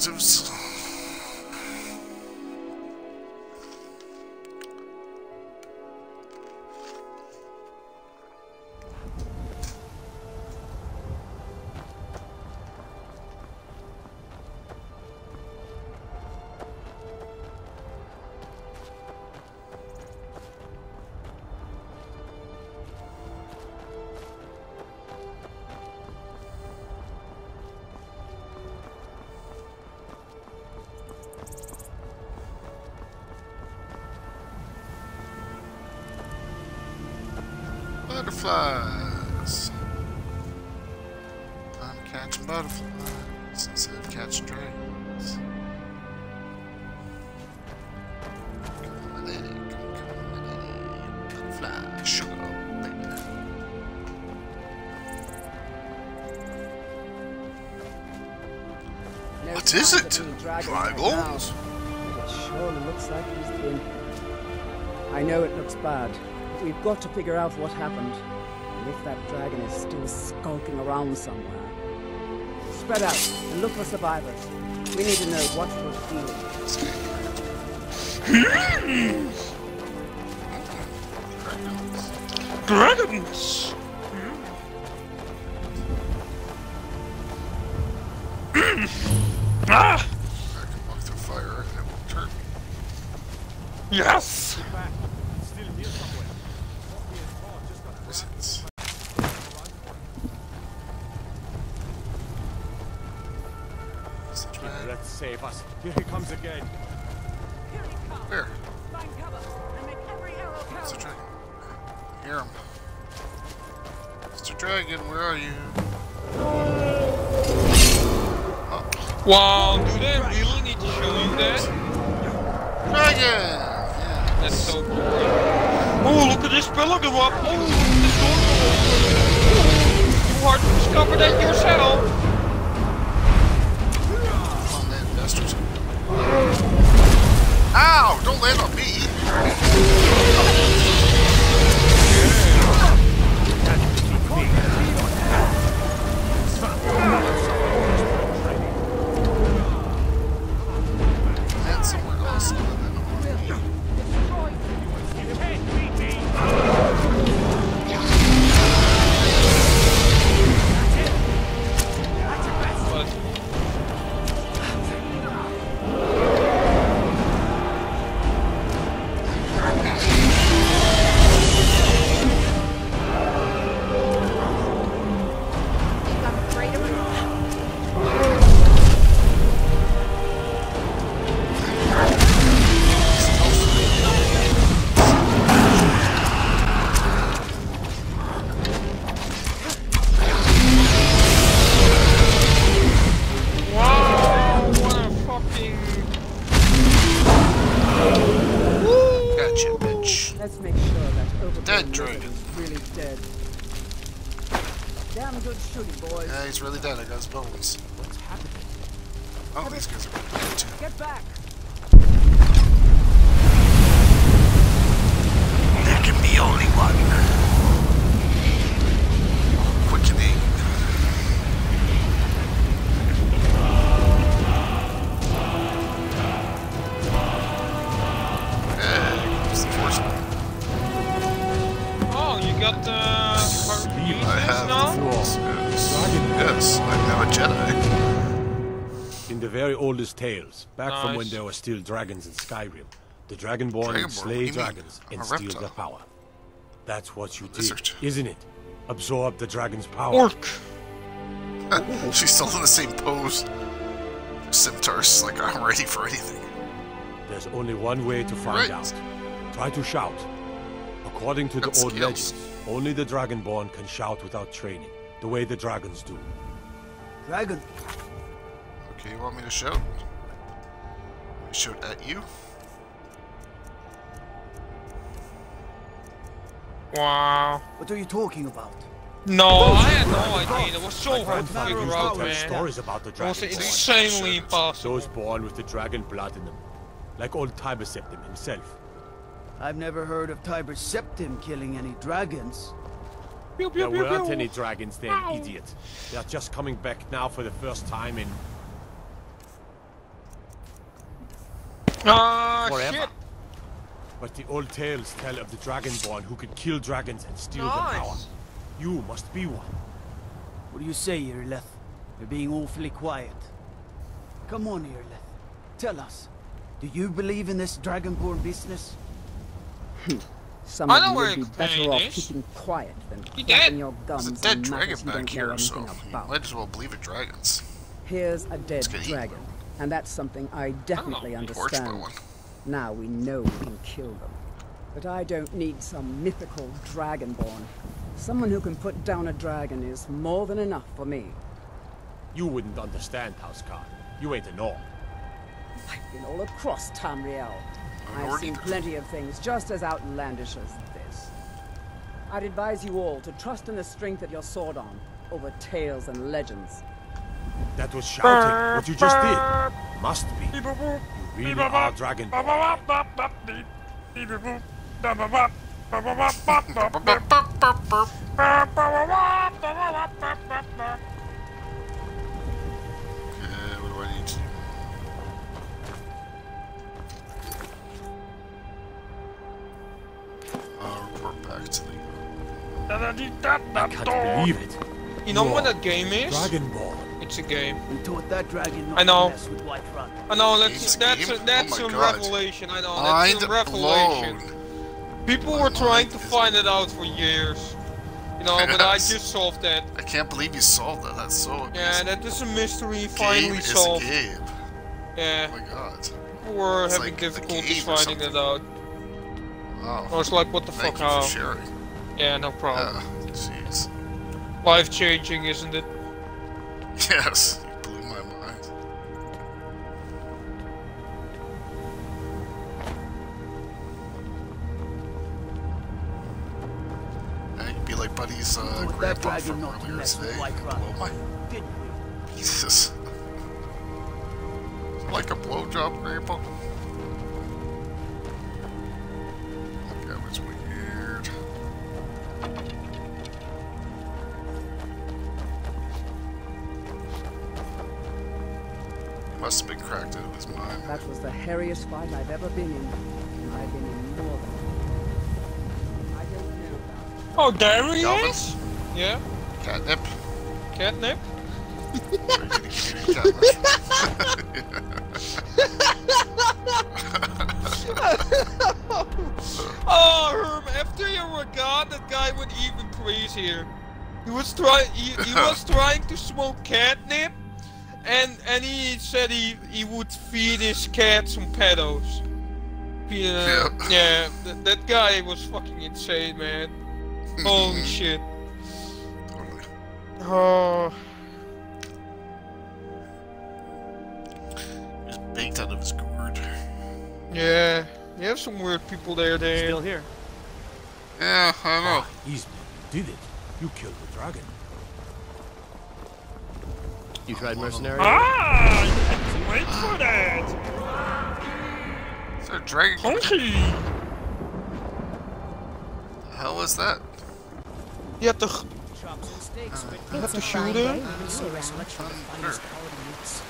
Blood I know it looks bad, but we've got to figure out what happened. And if that dragon is still skulking around somewhere. Spread out and look for survivors. We need to know what we're feeling. Dragons! ah! Wow, do they really need to show you that? Dragon! That's so cool. Oh, look at this pillar go up. Oh, this door go open. You hard to discover that yourself. Come on, land bastards. Ow! Don't land on me! From when Nice. there were still dragons in Skyrim, the Dragonborn Dragonborn? Slay dragons and steal reptile. their power. That's what you did, lizard. isn't it? Absorb the dragon's power. Orc. She's still in the same pose. Scimitar's like, I'm ready for anything. There's only one way to find Right. out. Try to shout. According to Got the old skills. legends, only the Dragonborn can shout without training, the way the dragons do. Dragon. Okay, you want me to shout? I shout at you? Wow. What are you talking about? No, oh, I had no idea. It was so My hard to grandfather figure used to out, tell man. stories about the It was dragons. insanely impossible. Those born with the dragon blood in them, like old Tiber Septim himself. I've never heard of Tiber Septim killing any dragons. Pew, pew, There pew, weren't any dragons then, idiot. They are just coming back now for the first time in Ah, forever. shit. But the old tales tell of the Dragonborn who could kill dragons and steal their power. You must be one. What do you say, Irileth? You're being awfully quiet. Come on, Irileth. Tell us. Do you believe in this Dragonborn business? Some I of know you where would be better off is. keeping quiet than He flapping dead. your There's gums a dead in dragon matters you back don't know here, so about. might as well believe in dragons. Here's a dead dragon, and that's something I definitely Torched by understand. Now we know we can kill them. But I don't need some mythical dragonborn. Someone who can put down a dragon is more than enough for me. You wouldn't understand, Housecarl. You ain't a Nord. I've been all across Tamriel. I've seen plenty of things just as outlandish as this. I'd advise you all to trust in the strength of your sword arm over tales and legends. That was shouting. What you just did. Must be. You really are Dragon. Okay, what do I need to do? Uh, report back to the... I can't believe it. You know what that game is? Dragon Ball. It's a game. We taught that dragon I know. to mess with I know Game's that's a that's a, that's Oh a God. revelation. I know Mind that's a revelation. blown. People were trying to find it out for years. You know, but I just solved that. I can't believe you solved that. That's so amazing. Yeah, that is a mystery Gabe finally is solved. Gabe. Yeah. Oh my god. People were It's having like a difficulties finding it out. Wow. I was like, what the Thank fuck, you how? for sharing. Yeah, no problem. Yeah, jeez. Life changing, isn't it? Yes, you blew my mind. Yeah, you'd be like Buddy's uh, grandpa from earlier today. Blow my Jesus. like a blowjob, grandpa? That was weird. Must have been cracked out of his mind. That was the hairiest fight I've ever been in. And I've been in more than I don't know about Oh, there he Galvin? is? Yeah. Catnip. Catnip? oh, Herm, after you were gone, that guy would even praise here. He was trying. He, he was trying to smoke catnip, and and he said he he would feed his cat some pedos. Feed, uh, yeah, that, that guy was fucking insane, man. Holy shit. Oh. He was baked out of his gourd. Yeah, you have some weird people there, Dan. Still here. Yeah, I know. He's did it. You killed the dragon. You tried mercenary? Ah! You had to wait for that! there a dragon? Honky! The hell was that? You had to. Chops and steaks, but You have to a shoot fine him? day to be around. selection of the finest quality meats.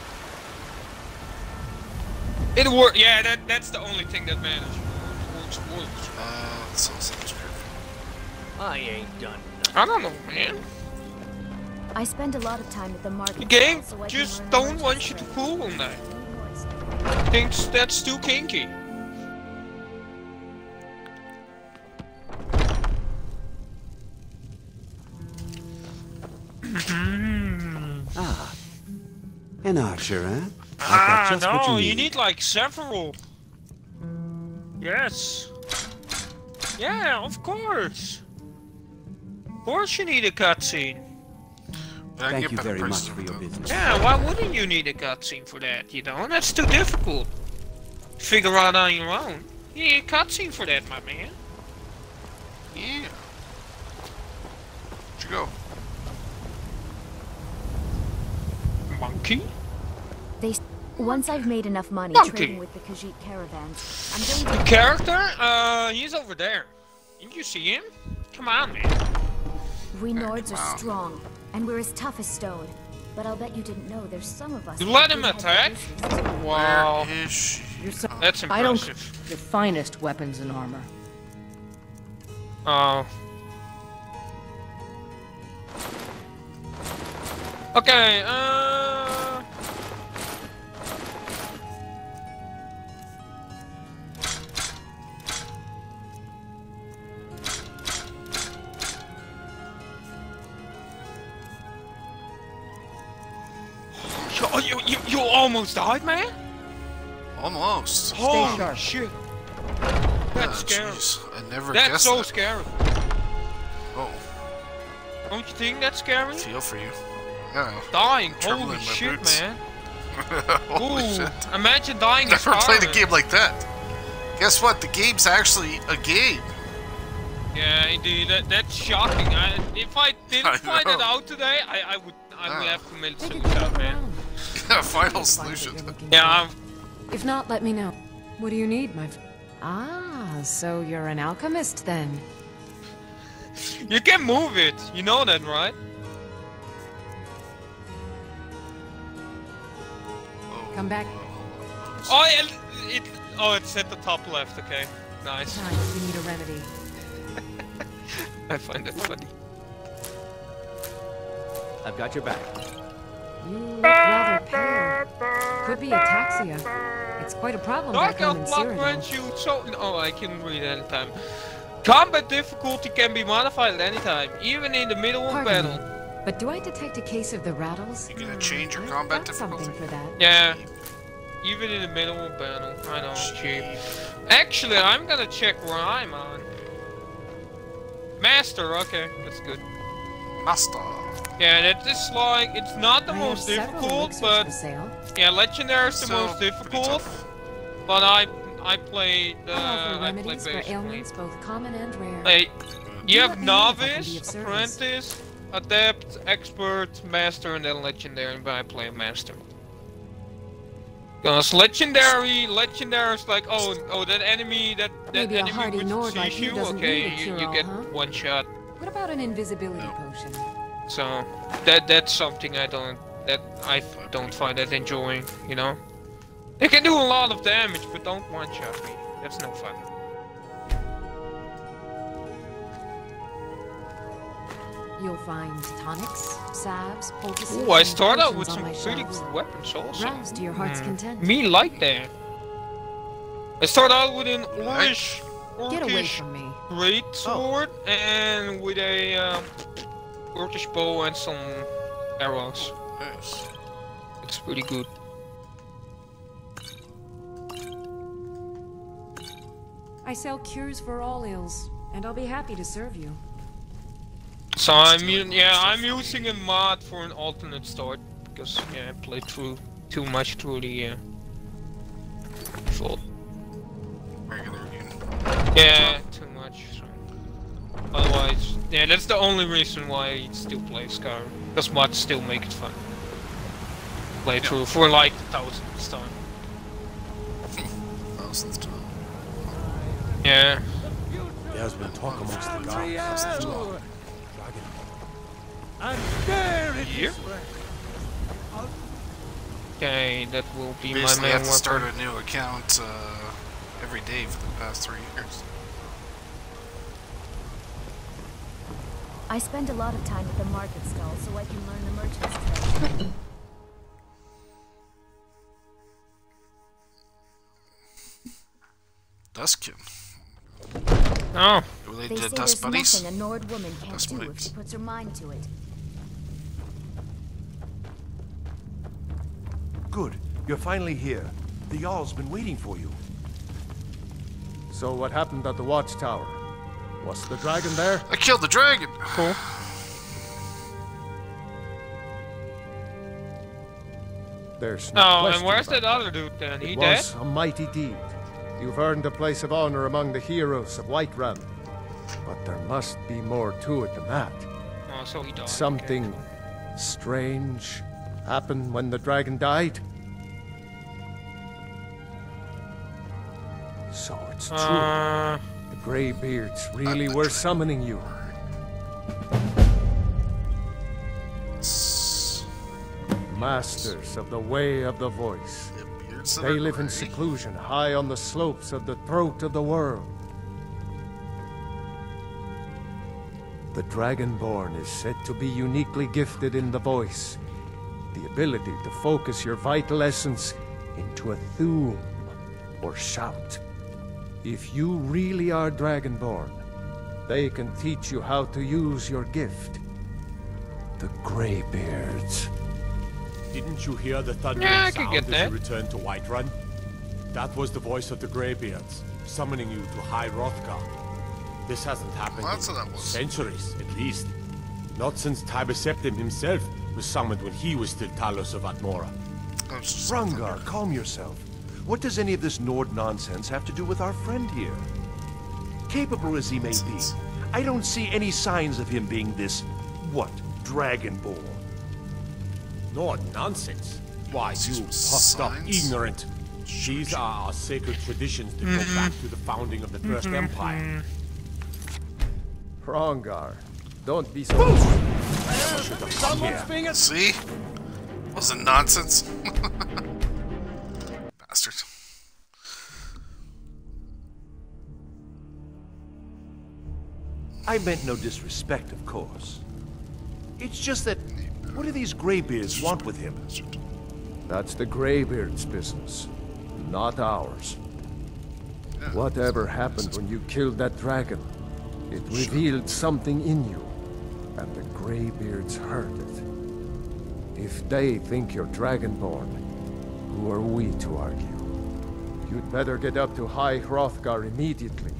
It worked. Yeah, that that's the only thing that matters. Works, works. Uh, that sounds like I ain't done I don't know, man. I spend a lot of time at the market. The game so just don't want you to trade. fool on that. Thinks that's too kinky. Ah. An archer, eh? Ah, just no, you you need. need like several. Yes. Yeah, of course. Of course you need a cutscene. Thank you very much for your business. Yeah, why wouldn't you need a cutscene for that, you know? That's too difficult. Figure out on your own. You need a cutscene for that, my man. Yeah. Where'd you go? Monkey? They, once I've made enough money Monkey. trading with the Khajiit caravans, I'm going The character? Uh, he's over there. Didn't you see him? Come on, man. We Nords are strong, and we're as tough as stone. But I'll bet you didn't know there's some of us. You let him attack? Wow. Where is she? You're so- That's I don't impressive. the finest weapons and armor. Oh. Okay, uh... You, oh, you, you, you almost died, man? Almost. Holy sharp. shit. That's scary. jeez. I never That's guessed so that. scary. Oh, Don't you think that's scary? I feel for you. Yeah. Dying, Trembling holy shit, boots. man. Holy Ooh, shit. imagine dying in Never played a game like that. Guess what? The game's actually a game. Yeah, indeed, that, that's shocking. I, if I didn't I find know. it out today, I, I would I would Ah. have committed Take a good suicide, look man. Around. Final solution. what you're looking Yeah. I'm, If not, let me know. What do you need, my? Ah, so you're an alchemist then? you can move it. You know that, right? Come back. Oh, it, it oh, it's at the top left. Okay, nice. Besides, we need a remedy. I find that funny. I've got your back. You look rather pale. Could be ataxia. It's quite a problem back home Knockout in blood Cyrodiil. grants you so. Oh, I can read anytime. Combat difficulty can be modified at any time, even in the middle of Pardon battle. me, but do I detect a case of the rattles? You gonna change your hmm, combat got something difficulty? for that. Yeah, even in the middle of battle. I know, cheap. Actually, I'm gonna check where I'm on. Master, okay, that's good. Master. Yeah, that is like, it's not the I most difficult, but yeah, Legendary is the So, most difficult. But I, I played, uh, I I play remedies for ailments both common and rare. Like, you let have me know if I can be novice, apprentice, adept, expert, master, and then legendary. But I play master. Because legendary, legendary is like, oh, oh, that enemy, that that Maybe enemy hardy which Nord sees like you you, okay, you, you cure-all, get huh? one shot. What about an invisibility potion? So that that's something I don't that I don't find that enjoying. You know, they can do a lot of damage, but don't one shot me. That's no fun. You'll find tonics, salves, poultices, Ooh, I and start out potions with on some my pretty shelves. good weapons also. Browse to your heart's Hmm. content. Me like that. I start out with an Orish, Get away Orcish from me. great sword and with a um, Orcish bow and some arrows. Nice. It's pretty good. I sell cures for all ills, and I'll be happy to serve you. So I'm yeah I'm using a mod for an alternate start because yeah I played through too much through the uh, default. Regular game. Yeah, yeah, that's the only reason why I still play Skyrim. Because mods still make it fun. Play through for like the thousandth time. Thousandth time. Yeah. There's been talk amongst the gods. Triel! And there it Here? is. Okay, that will be my Basically, main have to start a new account uh, every day for the past three years. I spend a lot of time at the market stall so I can learn the merchant's trade. Dushnikh. Oh. Related They say there's Buddies? nothing a Nord woman can't Dust do if she puts her mind to it. Good. You're finally here. The Jarl's been waiting for you. So what happened at the watchtower? Was the dragon there? I killed the dragon! Cool. There's no Oh, and where's about that other dude then? He It dead? was a mighty deed. You've earned a place of honor among the heroes of Whiterun. But there must be more to it than that. Oh, so he died. Something strange happened when the dragon died. So it's true. Uh, the Greybeards really were summoning you. Masters of the Way of the Voice. They live in seclusion high on the slopes of the throat of the world. The Dragonborn is said to be uniquely gifted in the voice. The ability to focus your vital essence into a thu'um or shout. If you really are Dragonborn, they can teach you how to use your gift. The Greybeards. Didn't you hear the thundering Yeah, sound get as that. you returned to Whiterun? That was the voice of the Greybeards, summoning you to High Hrothgar. This hasn't happened Well, in what that was. centuries, at least. Not since Tiber Septim himself was summoned when he was still Talos of Atmora. Hrongar, calm yourself. What does any of this Nord nonsense have to do with our friend here? Capable as he may be, I don't see any signs of him being this, what, Dragonborn. Nord nonsense. Why, you puffed up ignorant. These are our sacred traditions that go back to the founding of the 1st Mm-hmm. Empire. Hrongar, don't be so... Someone's being See? Wasn't nonsense. Bastard. I meant no disrespect, of course. It's just that, what do these Greybeards want with him? That's the Greybeard's business, not ours. Whatever happened when you killed that dragon, it revealed something in you, and the Greybeards heard it. If they think you're Dragonborn, who are we to argue? You'd better get up to High Hrothgar immediately.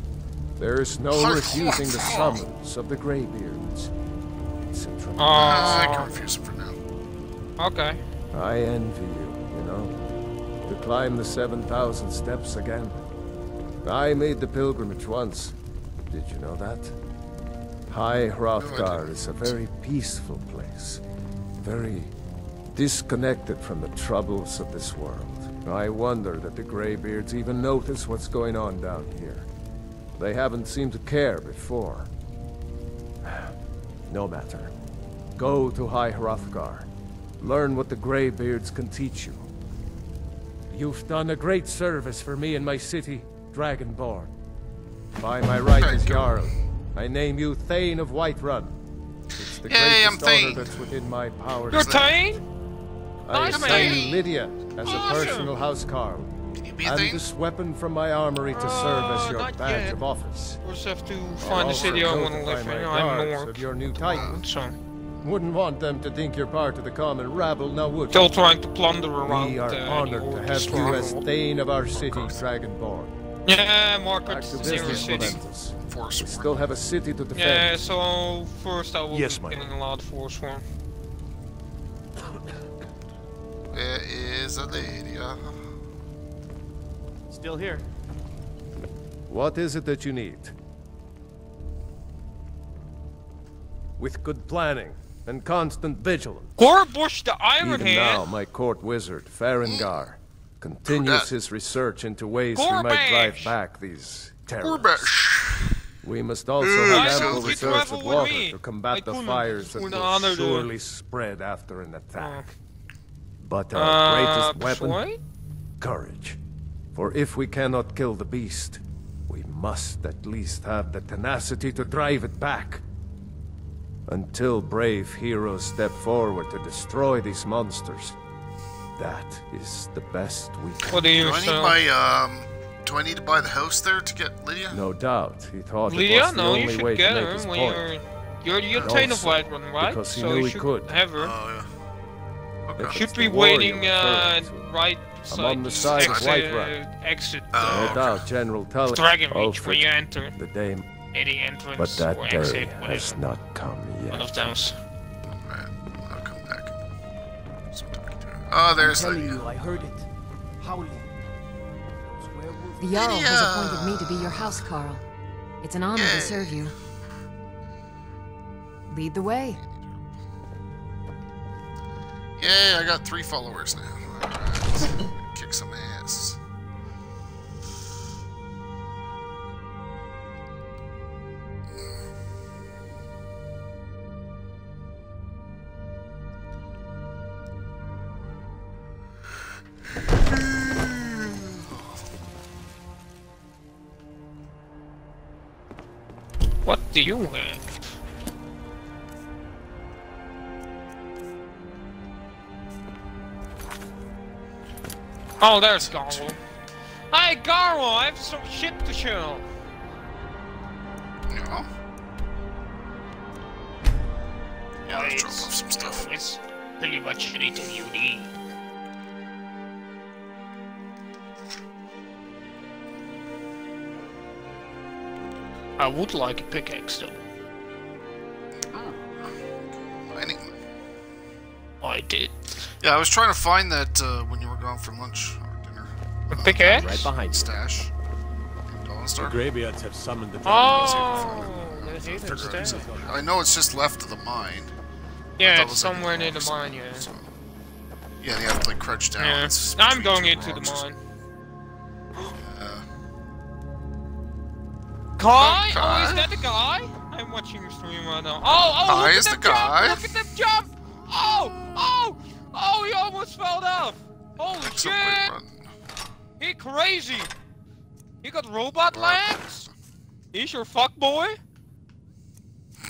There's no refusing the summons of the Greybeards. It's a tremendous... Ah. I can refuse it for now. Okay. I envy you, you know. To climb the 7,000 steps again. I made the pilgrimage once. Did you know that? High Hrothgar is a very peaceful place. Very disconnected from the troubles of this world. I wonder that the Greybeards even notice what's going on down here. They haven't seemed to care before. No matter. Go to High Hrothgar. Learn what the Greybeards can teach you. You've done a great service for me and my city, Dragonborn. By my right as Jarl, I name you Thane of Whiterun. It's the Yay, I'm greatest honor Thane. that's within my power. You're. Thane? I assign. Lydia as a personal housecarl. be and this weapon from my armory to serve as Uh, your badge yet. of office. First have to find the city I want to live in. I'm guards north. of your new title. So, Wouldn't want them to think you're part of the common rabble, now would still trying to plunder around We are uh, honored to have you as. Thane of our city, Dragonborn. Yeah, Back market zero city. Force We still have a city to defend. Yeah, so first I will Yes, be my getting a lot of force swarm. There is a lady. uh, Still here. What is it that you need? With good planning and constant vigilance. Gorbush the Iron Even Hand. now, my court wizard, Farengar, continues his research into ways we might drive back these terrorists. Gorbash. We must also Ooh, have ample sounds reserves of water to combat Like the fires that will surely spread after an attack. But Uh, our greatest weapon? persuade? Courage. For if we cannot kill the beast, we must at least have the tenacity to drive it back. Until brave heroes step forward to destroy these monsters, that is the best we can What do you Do I need sell? my um? Do I need to buy the house there to get Lydia? No doubt, he thought it was the no, you only should way get to make her his when point. you're you're you're And Thane of also, Whiterun, right? because he so knew he could. have her. Oh yeah. If should be waiting uh, referring to. right I'm beside on the side of exit, Whiterun. exit Oh, uh, No doubt, General Tully. Dragon Oh, Reach when you enter The day, any entrance but that or day exit, has whatever. not come yet. One yet. of those. Alright, I'll come back. So talking to her. Oh, there's I'm telling Lydia. you, I heard it. Howling. Those werewolves. The Jarl has appointed me to be your housecarl. It's an honor Yay. to serve you. Lead the way. Yay, I got three followers now. Right. Kick some ass. What do you want? Oh, there's Garl. Hi, Garl! I have some shit to show. Yeah. Yeah, let's drop off some stuff. It's pretty much anything you need. I would like a pickaxe though. I did. Yeah, I was trying to find that uh, when you were gone for lunch or dinner. A pickaxe? Right behind you. Stash. The Dawnstar. Greybeards have summoned the dragon. Oh, there's even stairs. I know it's just left of the mine. Yeah, thought it it's somewhere near the mine, yeah. Yeah, you have to like crouch down. Yeah. It's I'm going into the mine. Yeah. Kai? Kai? Oh, is that the guy? I'm watching your stream right now. Oh, oh, Kai look is at the them guy. jump! Look at them jump! Oh, oh, oh, he almost fell off! Holy That's shit! He crazy! He got robot legs? He's your fuck boy?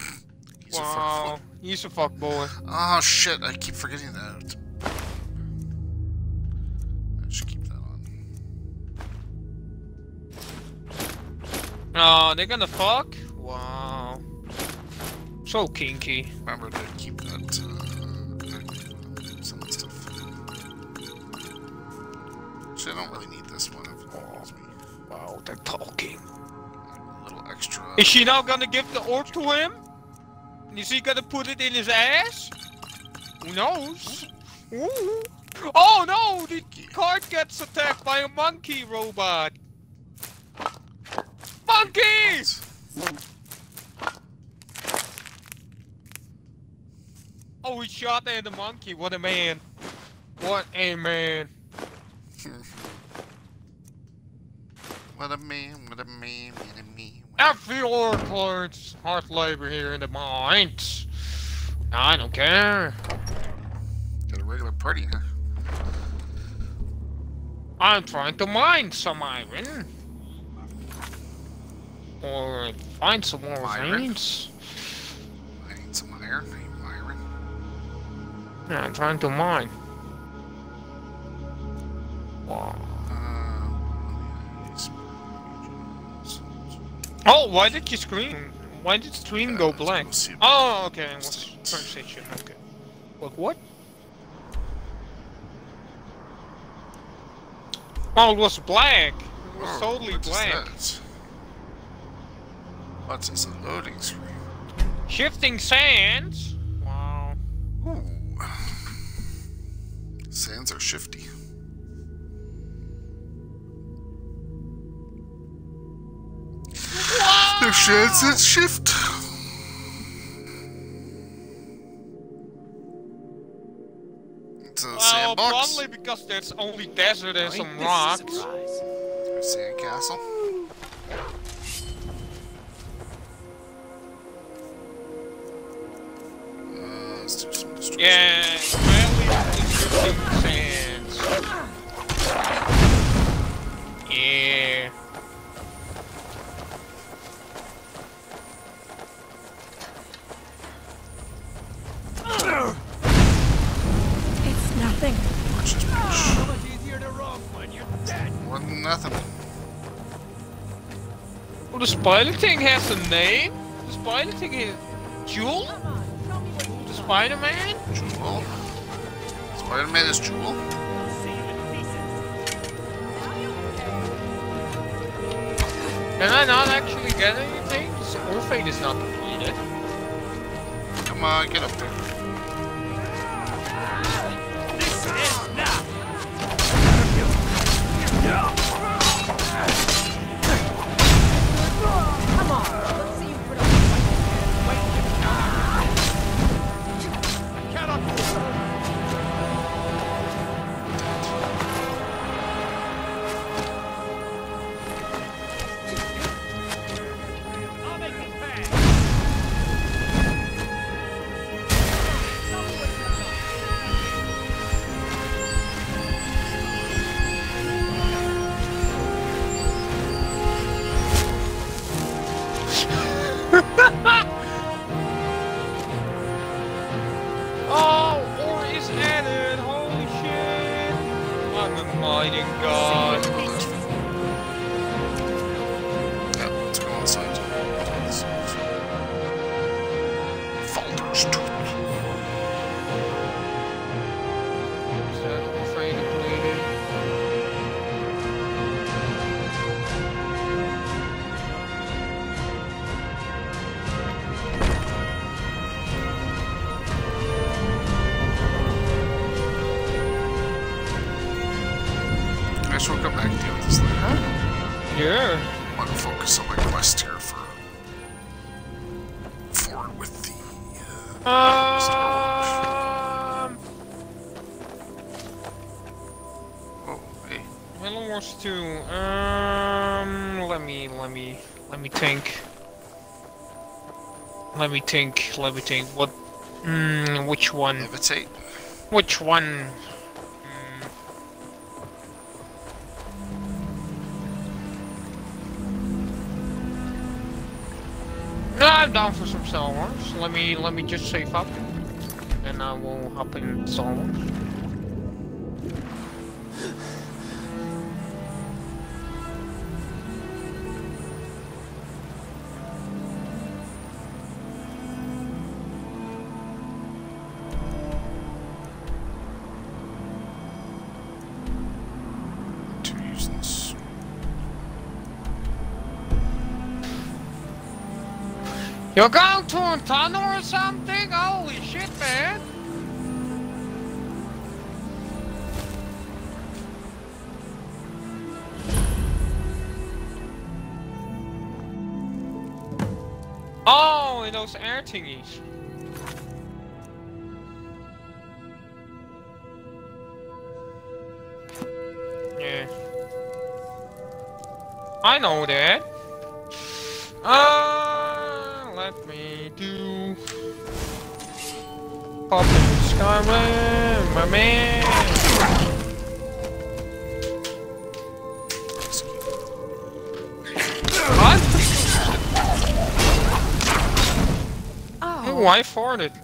He's a wow, fuck he's a fuck boy. Oh shit! I keep forgetting that. I should keep that on. Oh, they're gonna fuck? Wow. So kinky. Remember to keep that. Uh, Actually, I don't really need this one. If it involves me. Oh, wow, they're talking. A little extra. Is she now gonna give the orb to him? Is he gonna put it in his ass? Who knows? Ooh. Oh no! The card gets attacked by a monkey robot! Monkey! Oh, he shot at the monkey. What a man. What a man. What a man! What a man! What a man! Every Oracle's hard labor here in the mines. I don't care. Got a regular party, huh? I'm trying to mine some iron. Or find some more Iron? veins. I need some iron. I need iron. Yeah, I'm trying to mine. Wow. Oh, why did you scream? Why did screen go blank? Oh, okay, it was transition, okay. What, what? Oh, it was black. It was Whoa, totally what is black. that? What's this? A loading screen? Shifting sands? Wow. Ooh. Sands are shifty. The sands shift. It's a Well, sandbox. probably because there's only desert and some this a rocks. Sandcastle. Uh, let's do some destruction. Yeah, valley is shifting sands. Yeah. It's nothing. More than nothing. Well, the spider thing has a name? The spider thing is Jewel? The Spider-Man? Jewel? Spider-Man is Jewel? Can I not actually get anything? This Orphate is not completed. Come on, get up there. Come Let me think. Let me think. What? Mm, which one? Levitate. Which one? No, I'm down for some Star Wars. Let me let me just save up, and I will hop in Star Wars. You're going to a tunnel or something? Holy shit, man! Oh, in those air thingies. Yeah. I know that. Uh, Pop in Skyrim, my man. What? Oh, I farted.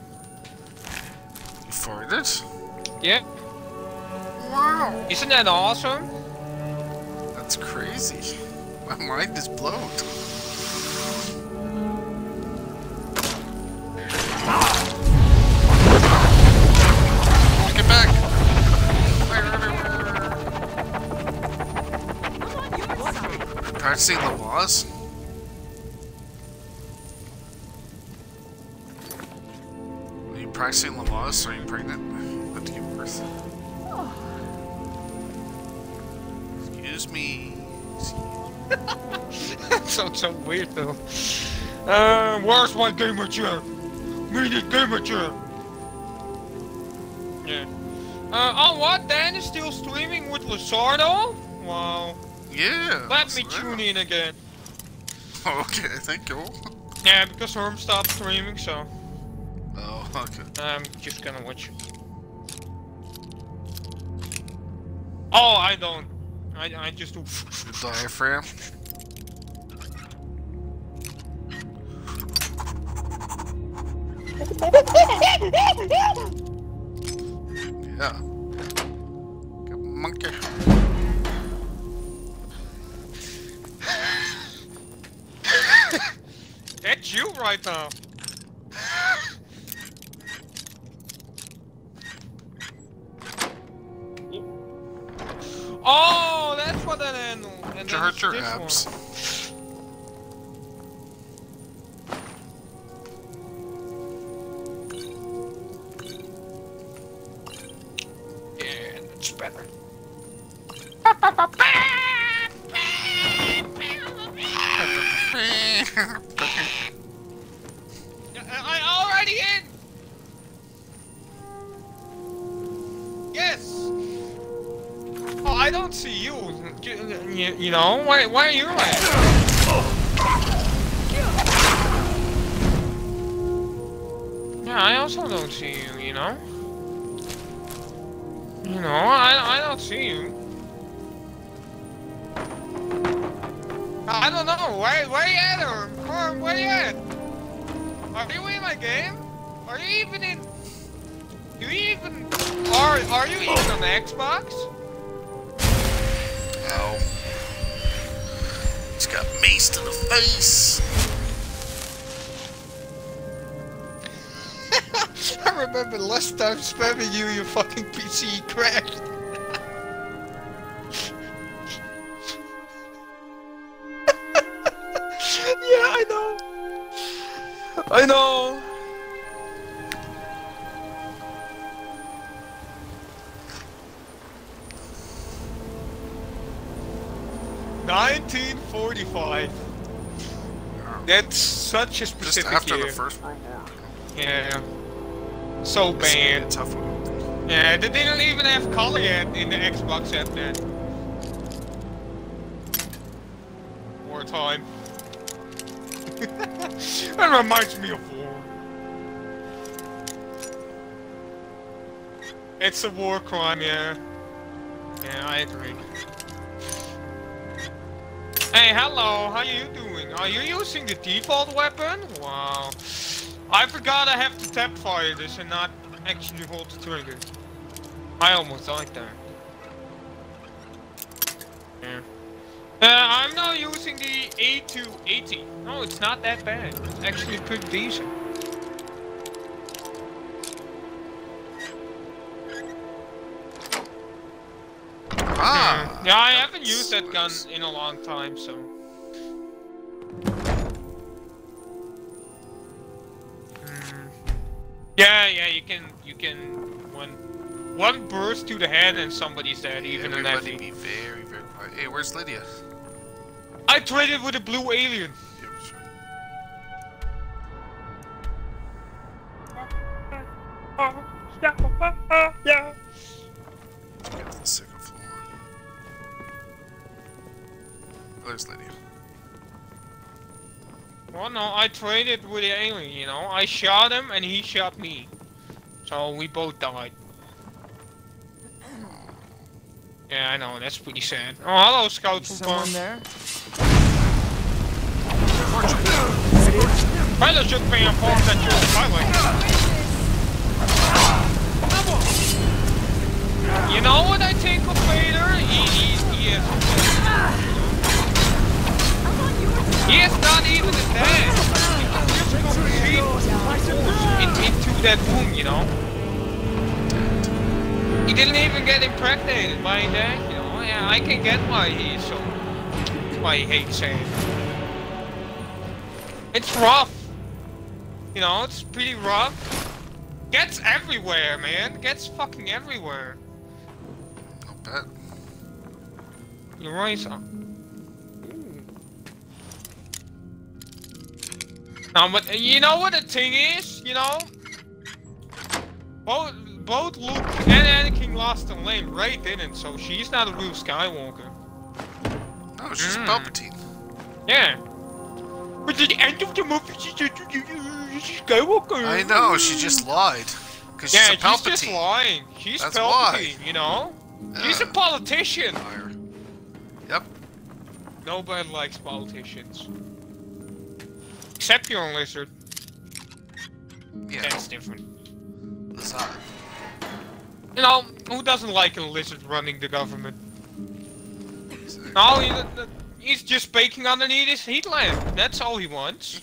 You farted? Yeah. Wow. Isn't that awesome? That's crazy. My mind is blown. Practicing the laws? Are you practicing the laws? Are you pregnant? About to give birth? Excuse me. that sounds so weird though. Uh, where's my gamer chair? We need gamer chair. Yeah. Uh, oh what? Dan is still streaming with Lizardo? Wow. Yeah. Let me tune in again. Okay, thank you. Yeah, because Herm stopped streaming, so Oh, okay. I'm just gonna watch. Oh, I don't. I, I just do. The diaphragm. Yeah. Good monkey. Right now. Oh, that's what that handle. And then hurt your abs. one. Last time spamming you, your fucking PC crashed. yeah, I know. I know. 1945. That's such a specific Just after year. the First World War. Yeah. So bad. Tough one. Yeah, they didn't even have color yet in the Xbox at then. Wartime. that reminds me of war. It's a war crime, yeah. Yeah, I agree. Hey, hello, how are you doing? Are you using the default weapon? Wow. I forgot I have to tap fire this and not actually hold the trigger. I almost died that. Yeah. Uh, I'm now using the A280. No, it's not that bad. It's actually pretty decent. Ah! Yeah, I haven't used that gun in a long time, so. Yeah, yeah, you can, you can, one, one burst to the head and somebody's dead, even an Everybody FE. be very, very quiet. Hey, where's Lydia? I traded with a blue alien. Yeah. Get to the second floor. Oh, there's Lydia. Well, no, I traded with the alien, you know? I shot him and he shot me. So we both died. Yeah, I know, that's pretty sad. Oh, hello, Scout Someone there? Should be informed that you're pilot. You know what I think of Vader? He, he, he is... He is not even a dad. He just go in, into that womb, you know? He didn't even get impregnated by dad, you know? Yeah, I can get why he's so... why he hates Sam. It's rough. You know, it's pretty rough. Gets everywhere, man. Gets fucking everywhere. I'll bet. You're right, son. Now, but you know what the thing is? You know, both both Luke and Anakin lost a lane. Rey didn't, so she's not a real Skywalker. No, she's Mm. Palpatine. Yeah. But at the end of the movie, she's Skywalker. I know, she just lied. Because yeah, she's a Palpatine. just lying. She's That's Palpatine, why. you know? She's a politician. Yep. Nobody likes politicians. Except your lizard. Yeah. That's different. Listen. You know, who doesn't like a lizard running the government? No, he, he's just baking underneath his heat lamp. That's all he wants.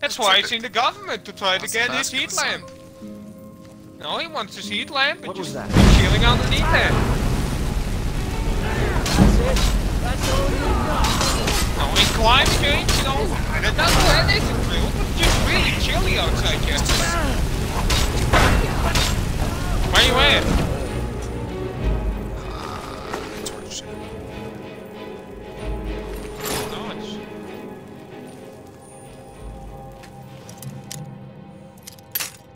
That's why he's in the government, to try to get his heat lamp. No, he wants his heat lamp and What was just that? chilling underneath that. No, in climate change, you know, doesn't that isn't real, but it's just really chilly outside, yes. Where you at? Nice.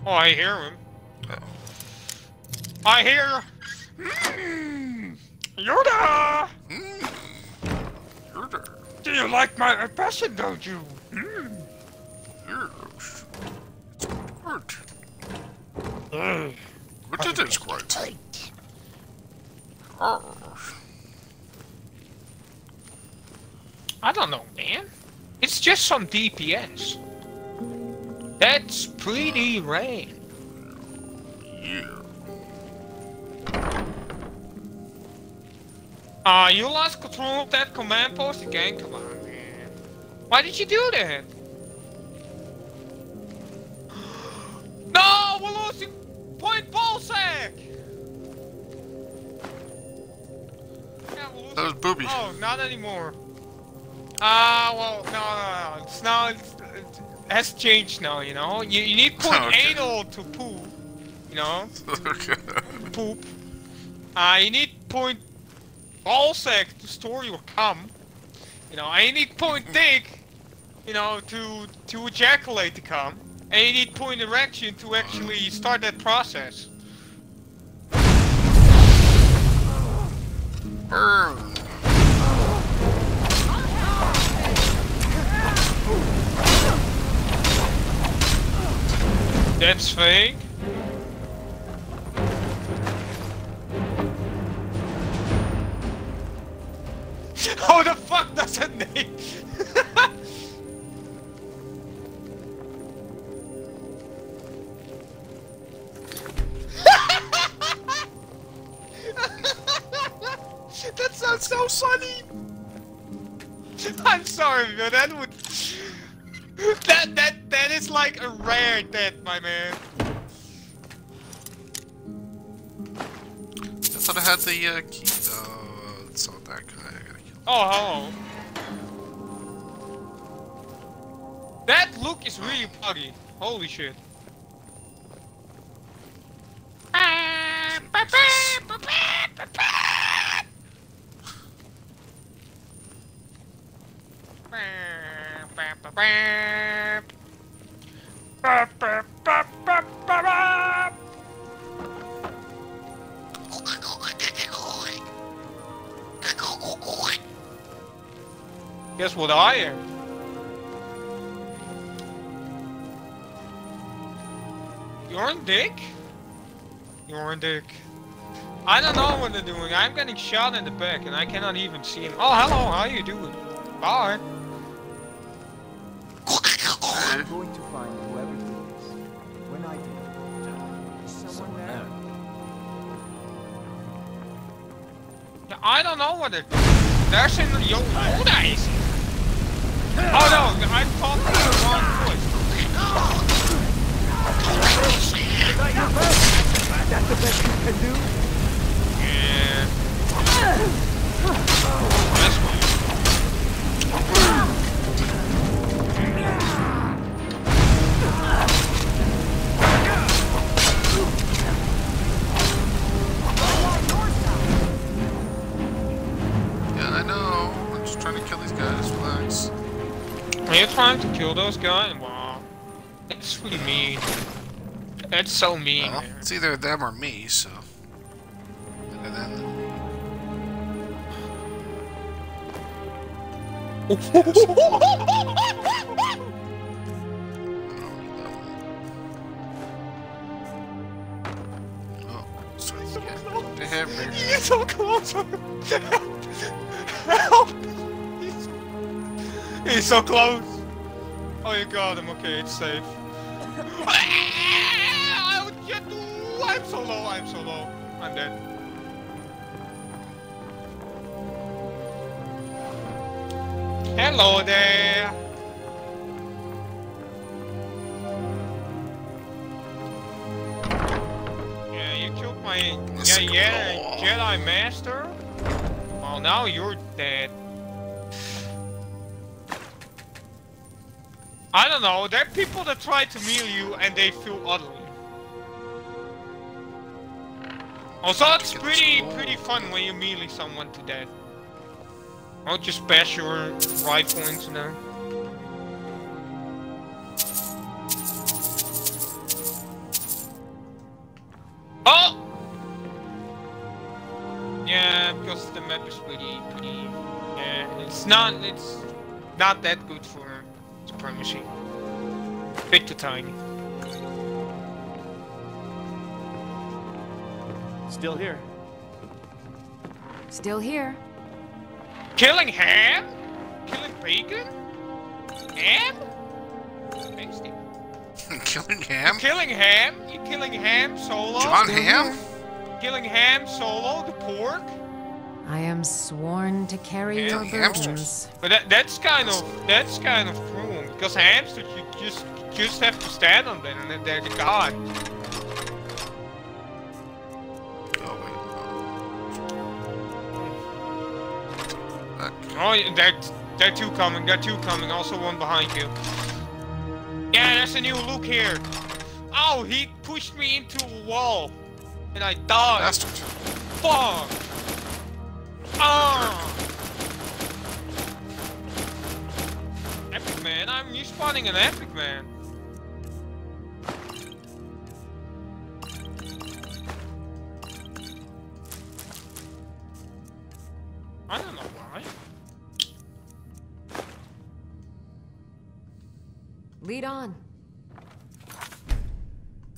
Oh, I hear him. I hear. Mm, Yoda. Yoda. Do you like my passion, don't you? Mm. Yes. It's good. Mm. But it is quite. Oh. I don't know, man. It's just some DPS. That's pretty rare. Yeah. Ah, you lost control of that command post again? Come on, man. Why did you do that? No, we're losing point ball sack. Yeah, we're losing- That was Booby. Oh, not anymore. Ah, well, no, no, no. It's now it's, it has changed now. You know, you, you need point Okay. anal to poop. You know, okay. poop. Uh, you need point ball sack to store your cum. You know, I need point dick, you know, to to ejaculate the come, and you need point erection to actually start that process. Burn. That's fake. How the fuck does that name? that sounds so funny. I'm sorry, but that would that that that is like a rare death, my man. I thought I had the uh, key. Oh, it's not that guy. I gotta kill. Oh, hello. That look is really buggy. Holy shit. Guess what I am? You're on dick? You're on dick. I don't know what they're doing. I'm getting shot in the back and I cannot even see him. Oh, hello, how you doing? Bye. I'm going to find whoever did this. When I do, is someone there? I don't know what they're doing. There's an yo Yoda is it? Oh no, I'm talking to the wrong voice. That's the best you can do? This one. Are you trying to kill those guys? Wow. That's really mean. That's so mean. Well, it's either them or me, so. And then. Oh, starting to get to him here. He's so close. He's so close. Oh, you I'm Okay, it's safe. I'll get you. I'm so low. I'm so low. I'm dead. Hello there. Yeah, you killed my yeah, yeah, Jedi Master. Well, now you're dead. I don't know. There are people that try to meal you and they feel ugly. Also, it's pretty pretty fun when you melee someone to death. I'll just bash your rifle into them. Oh! Yeah, because the map is pretty, pretty. Yeah, it's not, it's not that good for supremacy. Bit too tiny. Still here. Still here. Killing ham? Killing bacon? Ham? Tasty. Killing ham? Killing ham? You killing ham solo? John Still Ham? here. Killing ham solo, the pork? I am sworn to carry Yeah, your hamsters. burdens. But that, that's kind of that's kind of cruel because hamsters you just just have to stand on them and they're the god. Oh, yeah, there, there are two coming. There are two coming. Also one behind you. Yeah, there's a new look here. Oh, he pushed me into a wall, and I died. Bastard. Fuck. Ah. I'm respawning an epic, man. I don't know why. Lead on.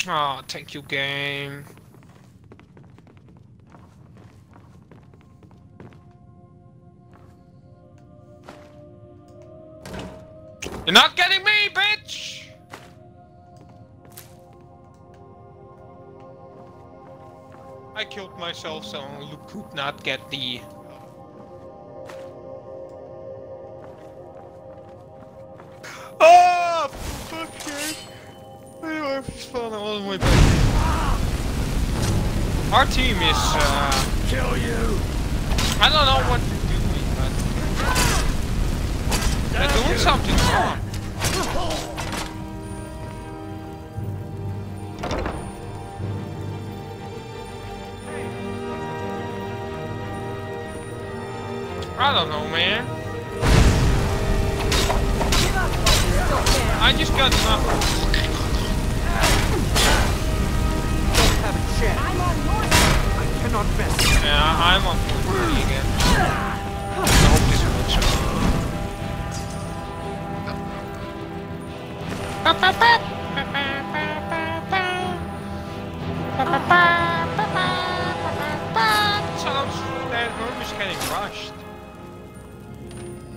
Oh, thank you, game. You're not getting me, bitch! I killed myself so you could not get the... Oh, fuck sake! Anyway, it's fun, I wasn't way back. Our team is, uh... Kill you! I don't know what they're doing, but... They're something wrong. I don't know, man. I just got enough. Have a chance. I'm on your side. I cannot best. Yeah, I'm on 430 again.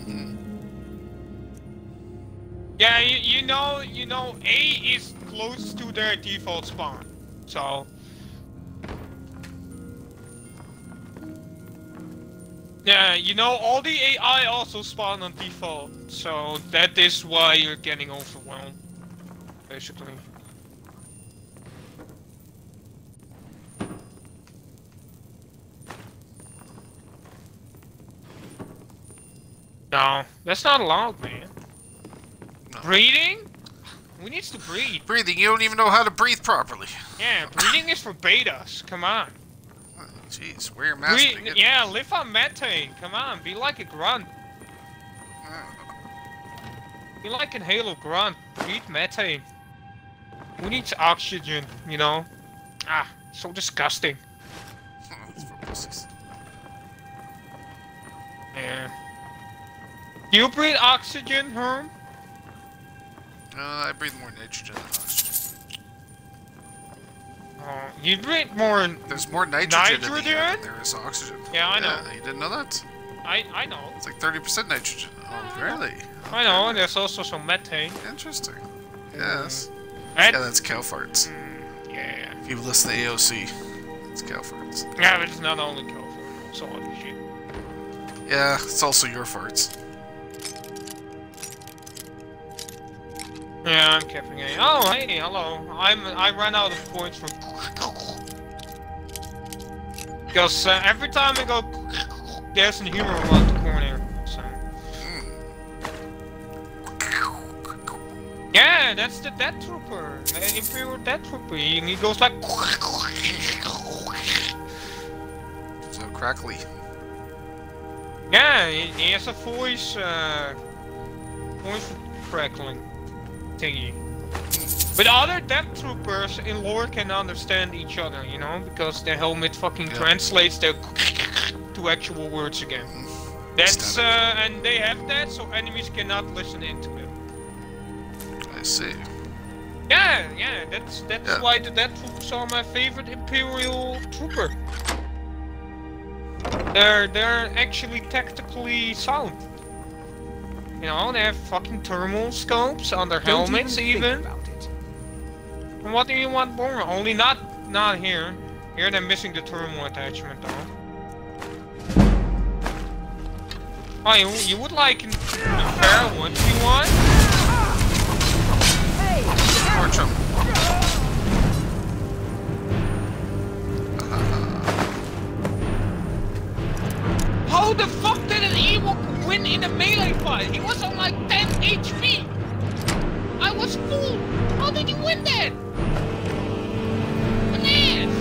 Hmm. Yeah, you, you know, you know, A is close to their default spawn, so. Yeah, you know, all the AI also spawn on default, so that is why you're getting overwhelmed, basically. No, that's not allowed, man. Breathing? We need to breathe. Breathing, you don't even know how to breathe properly. Yeah, breathing is for betas. Come on. Jeez, wear your mask. Breathe, yeah, live on methane. Come on, be like a grunt. Mm. Be like an Halo grunt. Breathe methane. Who needs oxygen, you know? Ah, so disgusting. It's for pussies. Yeah. Do you breathe oxygen, Herm? Uh, I breathe more nitrogen than oxygen. Oh, you breathe more. There's more nitrogen, in the air than there is oxygen. Yeah, I know. you didn't know that? I I know. It's like 30% nitrogen. Oh, really? I know. And there's also some methane. Interesting. Yes. And- yeah, that's cow farts. Yeah. If you listen to AOC, it's cow farts. Yeah, but it's not only California. It's all other shit. Yeah, it's also your farts. Yeah, I'm capping A. Oh, hey, hello. I'm I ran out of points for because uh, every time I go, there's an hero around the corner. Yeah, that's the Death Trooper, the Imperial Death Trooper. He, he goes like. So crackly. Yeah, he, he has a voice, uh, voice crackling thingy. But other Death Troopers in lore can understand each other, you know, because the helmet fucking translates the to actual words again. That's, uh, and they have that, so enemies cannot listen into it. I see. Yeah, yeah, that's that's Yeah. why the Death Troopers are my favorite Imperial Trooper. They're they're actually tactically sound. You know, they have fucking thermal scopes on their Don't helmets even even. about it. And what do you want more? Only not not here. Here they're missing the thermal attachment though. Oh, you, you would like a fair one, do you want? More chum. How the fuck did an Ewok win in a melee fight? He was on like 10 HP! I was full! How did he win that? An ass!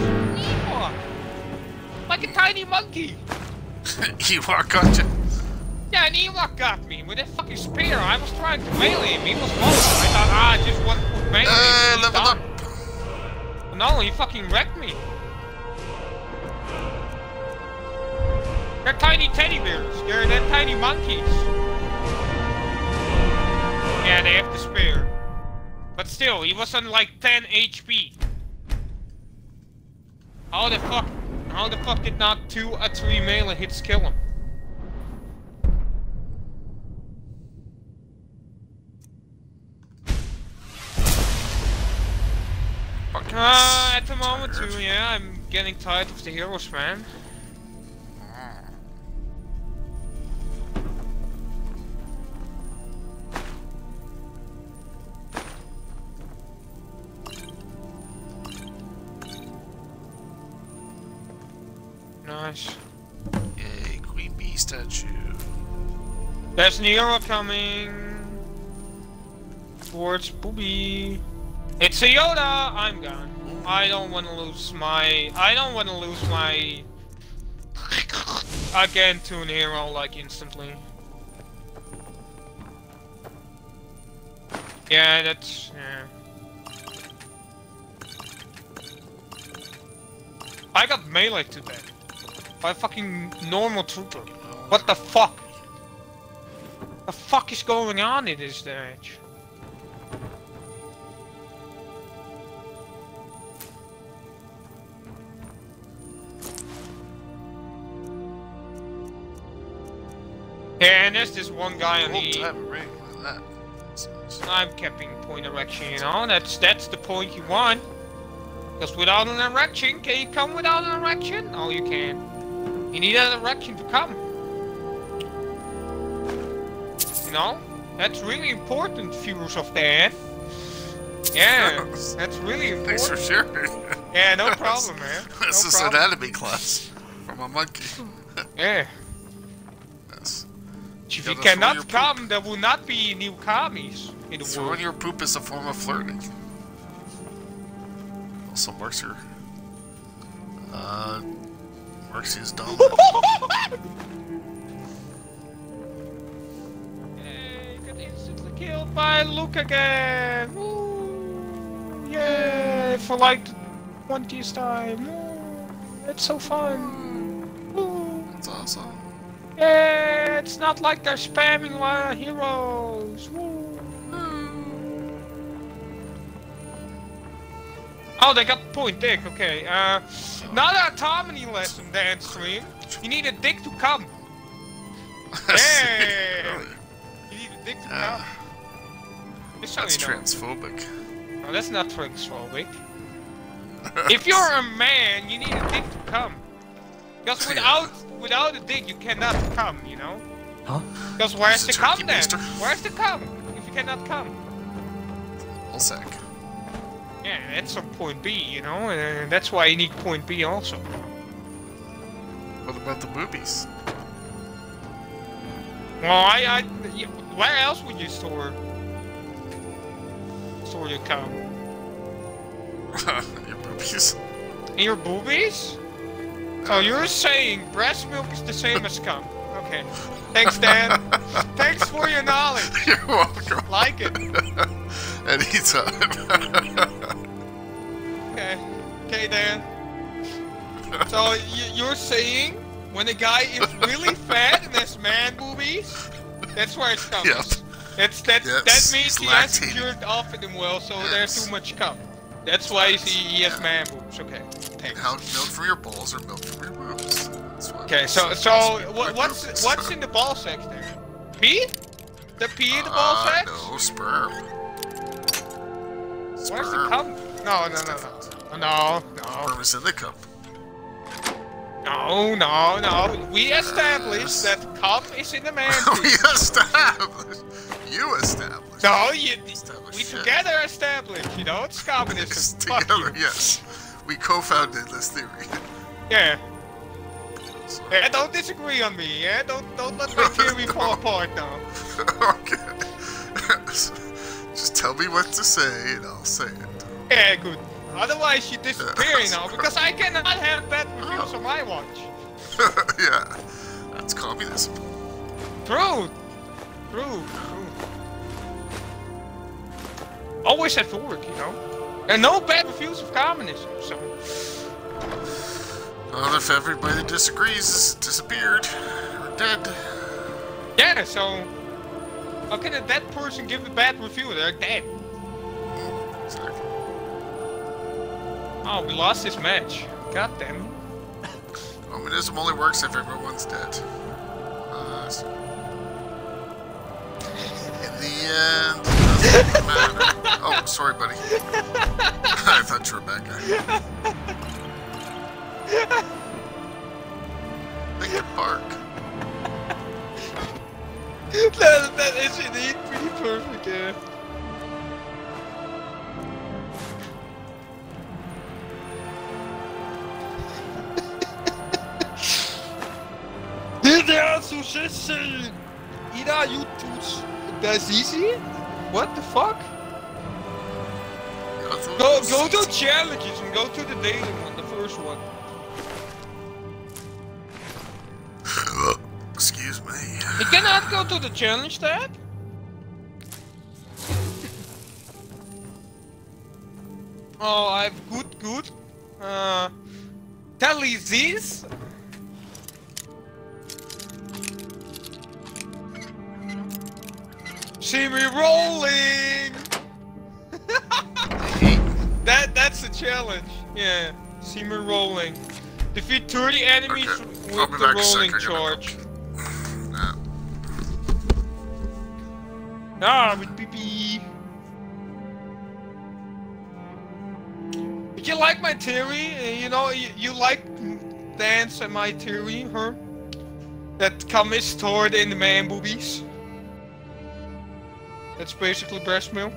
Ewok! Like a tiny monkey! Ewok gotcha. Yeah, and Ewok got me with a fucking spear. I was trying to melee him. He was low. I thought, ah, I just one to melee. Uh, he's level up. No, he fucking wrecked me. They're tiny teddy bears. They're, they're tiny monkeys. Yeah, they have the spear. But still, he was on like 10 HP. How the fuck? How the fuck did not two or three melee hits kill him? Uh, at the moment too, yeah, I'm getting tired of the heroes, man. Nice. Yay, Queen Bee statue. There's an hero coming towards Booby. It's a Yoda. I'm gone. I don't want to lose my. I don't want to lose my. Again to an hero like instantly. Yeah, that's yeah. I got melee today by a fucking normal trooper. What the fuck? The fuck is going on in this stage? And there's this one guy on the. to have. Look at that. I'm keeping point erection, you know. That's that's the point you want. Because without an erection, can you come without an erection? No, you can't. You need an erection to come. You know? That's really important, viewers of the. Yeah, that's really important. Thanks for sharing. Yeah, no problem, man. No This is problem. anatomy class from a monkey. Yeah. If You cannot poop. come, there will not be new commies in the Throwing world. your poop is a form of flirting. Also, Mercer. Uh, Mercy is dominant. Hey, got instantly killed by Luke again. Woo. Yay, for like the 20th time. Woo. It's so fun. Woo. That's awesome. Yeah, it's not like they're spamming my heroes. Woo. Oh, they got point dick. Okay. Uh, not a autonomy lesson, Dan stream. You need a dick to come. Yeah. You need a dick to come. Just That's transphobic. No, that's not transphobic. if you're a man, you need a dick to come. Because without without a dick, you cannot come. You know. Huh? Because where's It's the a cum turkey then? baster. Where's the cum if you cannot come? All sack. Yeah, that's some point B, you know, and that's why you need point B also. What about the boobies? Well, I, I, y- where else would you store store your cum? your boobies? In your boobies? Oh, you're saying breast milk is the same as cum. Okay. Thanks, Dan. Thanks for your knowledge. You're welcome. Like it. Anytime. Okay. Okay, Dan. So y- you're saying when a guy is really fat and has man boobies, that's where it's coming. Yep. That's that's Yes, that means he's he hasn't jerked off in him well, so there's too much cum. That's why he, he has man boobs. Okay. Thanks. How milk from your balls or milk from your boobs? Okay, so so what, what's what's in the ball sex there? Pee? The pee in the ball Uh, sex? no, sperm. Where's the cup? No, no, no, no. No, no. Sperm is in the cup. No, no, no. We established that cum is in the man we established. You established. No, you, we shit. together established, you know, it's communism. You. Together, yes. We co-founded this theory. Yeah. Yeah, don't disagree on me, yeah? Don't don't let my theory fall apart now. okay. Just tell me what to say and I'll say it. Yeah, good. Otherwise you disappear now, because I cannot have bad reviews on my watch. yeah. That's communism. True. True. True. Always at work, you know. And no bad reviews of communism, so. Well, if everybody that disagrees has disappeared or dead. Yeah, so how can a dead person give a bad review? They're dead. Exactly. Oh, we lost this match. God damn it. Communism only works if everyone's dead. Uh, so- the end, it matter. Oh, sorry, buddy. I thought you were a bad guy. Linkin Park. that, that is indeed pretty perfect, yeah. Er successen! Ida YouTube's That's easy? What the fuck? Go go to challenges and go to the daily one, the first one. Excuse me. You cannot go to the challenge tab? Oh, I have good, good. Uh, tell this. See me rolling. that that's the challenge. Yeah, see me rolling. Defeat 30 enemies Okay, with the back a sec, rolling charge. Ah, with PP. Did you like my theory? You know, you, you like dance and my theory, huh? That cum is stored in the man boobies. That's basically breast milk.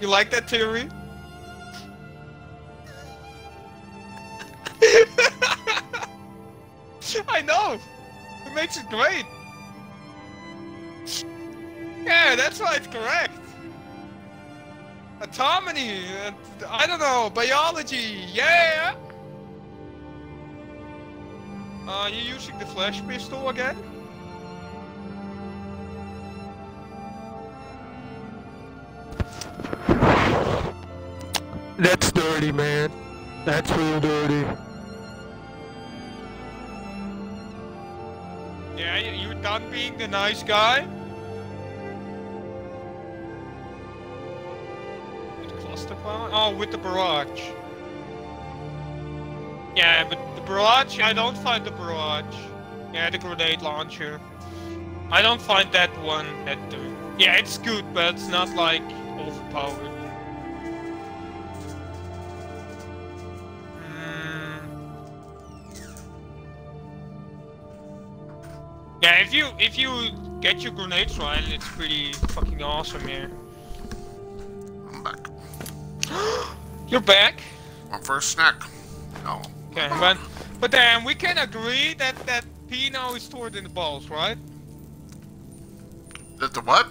You like that theory? I know! It makes it great! Yeah, that's why it's correct! Uh, I don't know, biology! Yeah! Uh, you using the flash pistol again? That's dirty, man. That's real dirty. Yeah, you, done being the nice guy? With cluster bomb? Oh, with the barrage. Yeah, but the barrage, I don't find the barrage. Yeah, the grenade launcher. I don't find that one that uh, Yeah, it's good, but it's not like overpowered. Hmm. Yeah, if you if you get your grenades right, it's pretty fucking awesome here. I'm back. You're back. For a snack. No. Okay, but but then we can agree that that Pino is stored in the balls, right? That the what?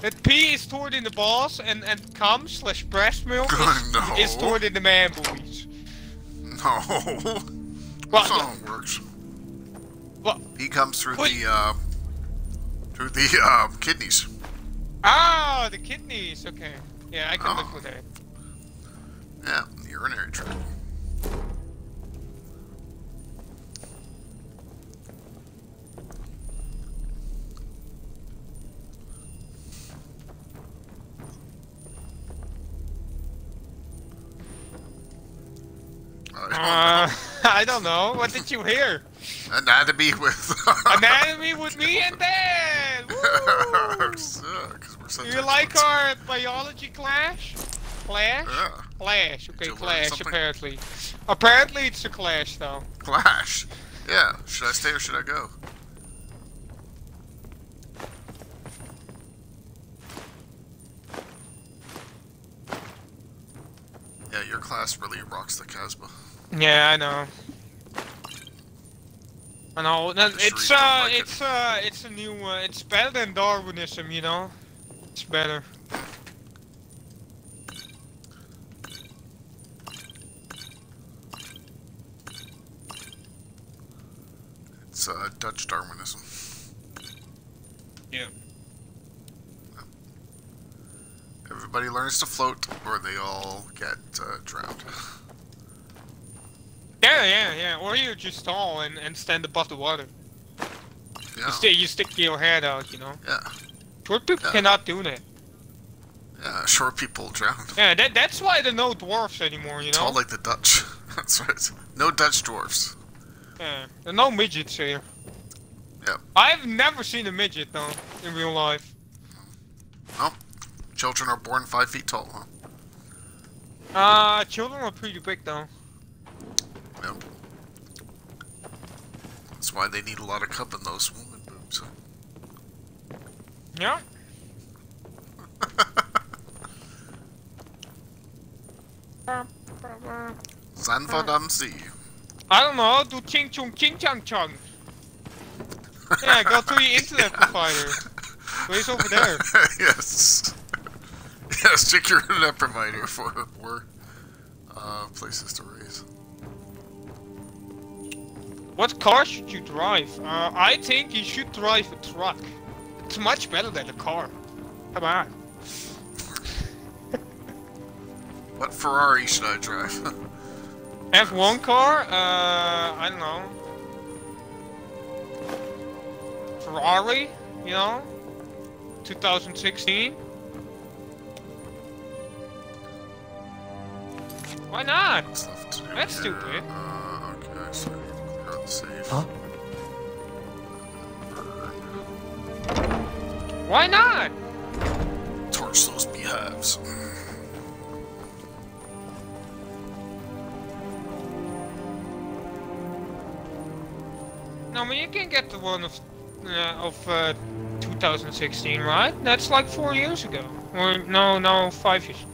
That P is stored in the balls and and cum slash breast milk is, No. is stored in the man boobies. No. Well, That's not how it works. Well, He comes through the uh, through the uh, kidneys. Ah, the kidneys. Okay. Yeah, I can Oh. live with that. Yeah, urinary tract. Uh, I don't know. What did you hear? Anatomy with. Anatomy with me and Dan. Woo! Because we're such you like our biology clash? Clash? Yeah. Clash. Okay, clash. Apparently. Apparently, it's a clash, though. Clash. Yeah. Should I stay or should I go? Yeah, your class really rocks the Casbah. Yeah, I know. I know. no, It's sure you don't uh, like it. it's uh, it's a new. Uh, it's better than Darwinism, you know. It's better. It's uh, Dutch Darwinism. Everybody learns to float, or they all get uh, drowned. Yeah, yeah, yeah. Or you just stall and, and stand above the water. Yeah. You, st you stick your head out, you know? Yeah. Short people Yeah. cannot do that. Yeah, short people drown. Yeah, that, that's why there are no dwarfs anymore, you know? Tall like the Dutch. That's right. No Dutch dwarfs. Yeah, there are no midgets here. Yep. I've never seen a midget, though, in real life. Well, children are born five feet tall, huh? Uh, children are pretty big, though. Yep. That's why they need a lot of cup in those woman boobs. Yeah. Sanfadam Sea. I don't know, do ching chung ching chang chung. yeah, go to the internet provider. Where's over there? yes. Yes, check your provider for more uh, places to raise. What car should you drive? Uh, I think you should drive a truck. It's much better than a car. Come on. What Ferrari should I drive? F1 car? Uh, I don't know. Ferrari? You know? 2016? Why not? That's stupid. Uh, okay, so I need to clear out the save. Huh? Why not? Torch those beehives. No, I mean you can get the one of uh, of uh, 2016, right? That's like four years ago, or no, no, five years.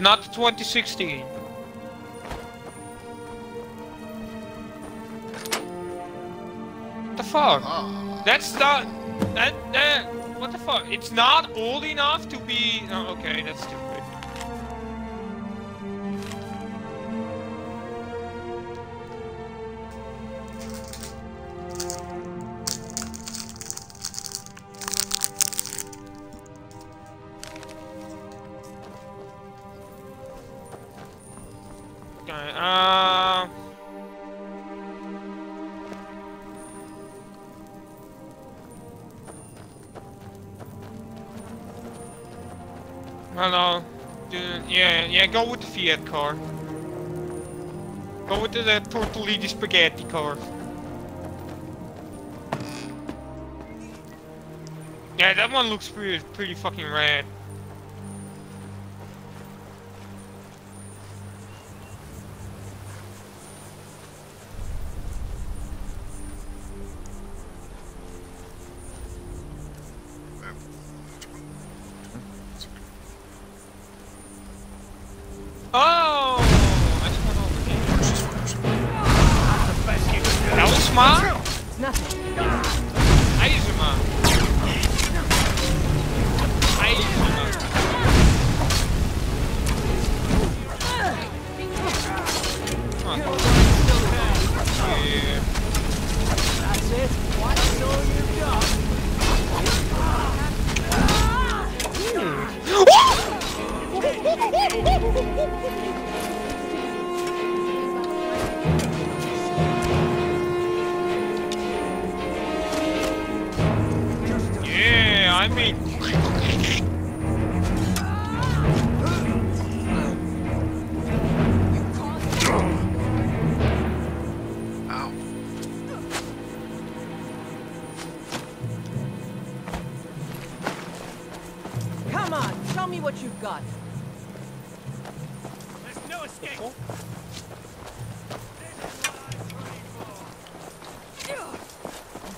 Not 2016. What the fuck? That's not that that. What the fuck? It's not old enough to be. Oh, okay, that's stupid. Uh... Hello. Dude, yeah, yeah, go with the Fiat car. Go with the, the Tortellini spaghetti car. Yeah, that one looks pretty, pretty fucking rad.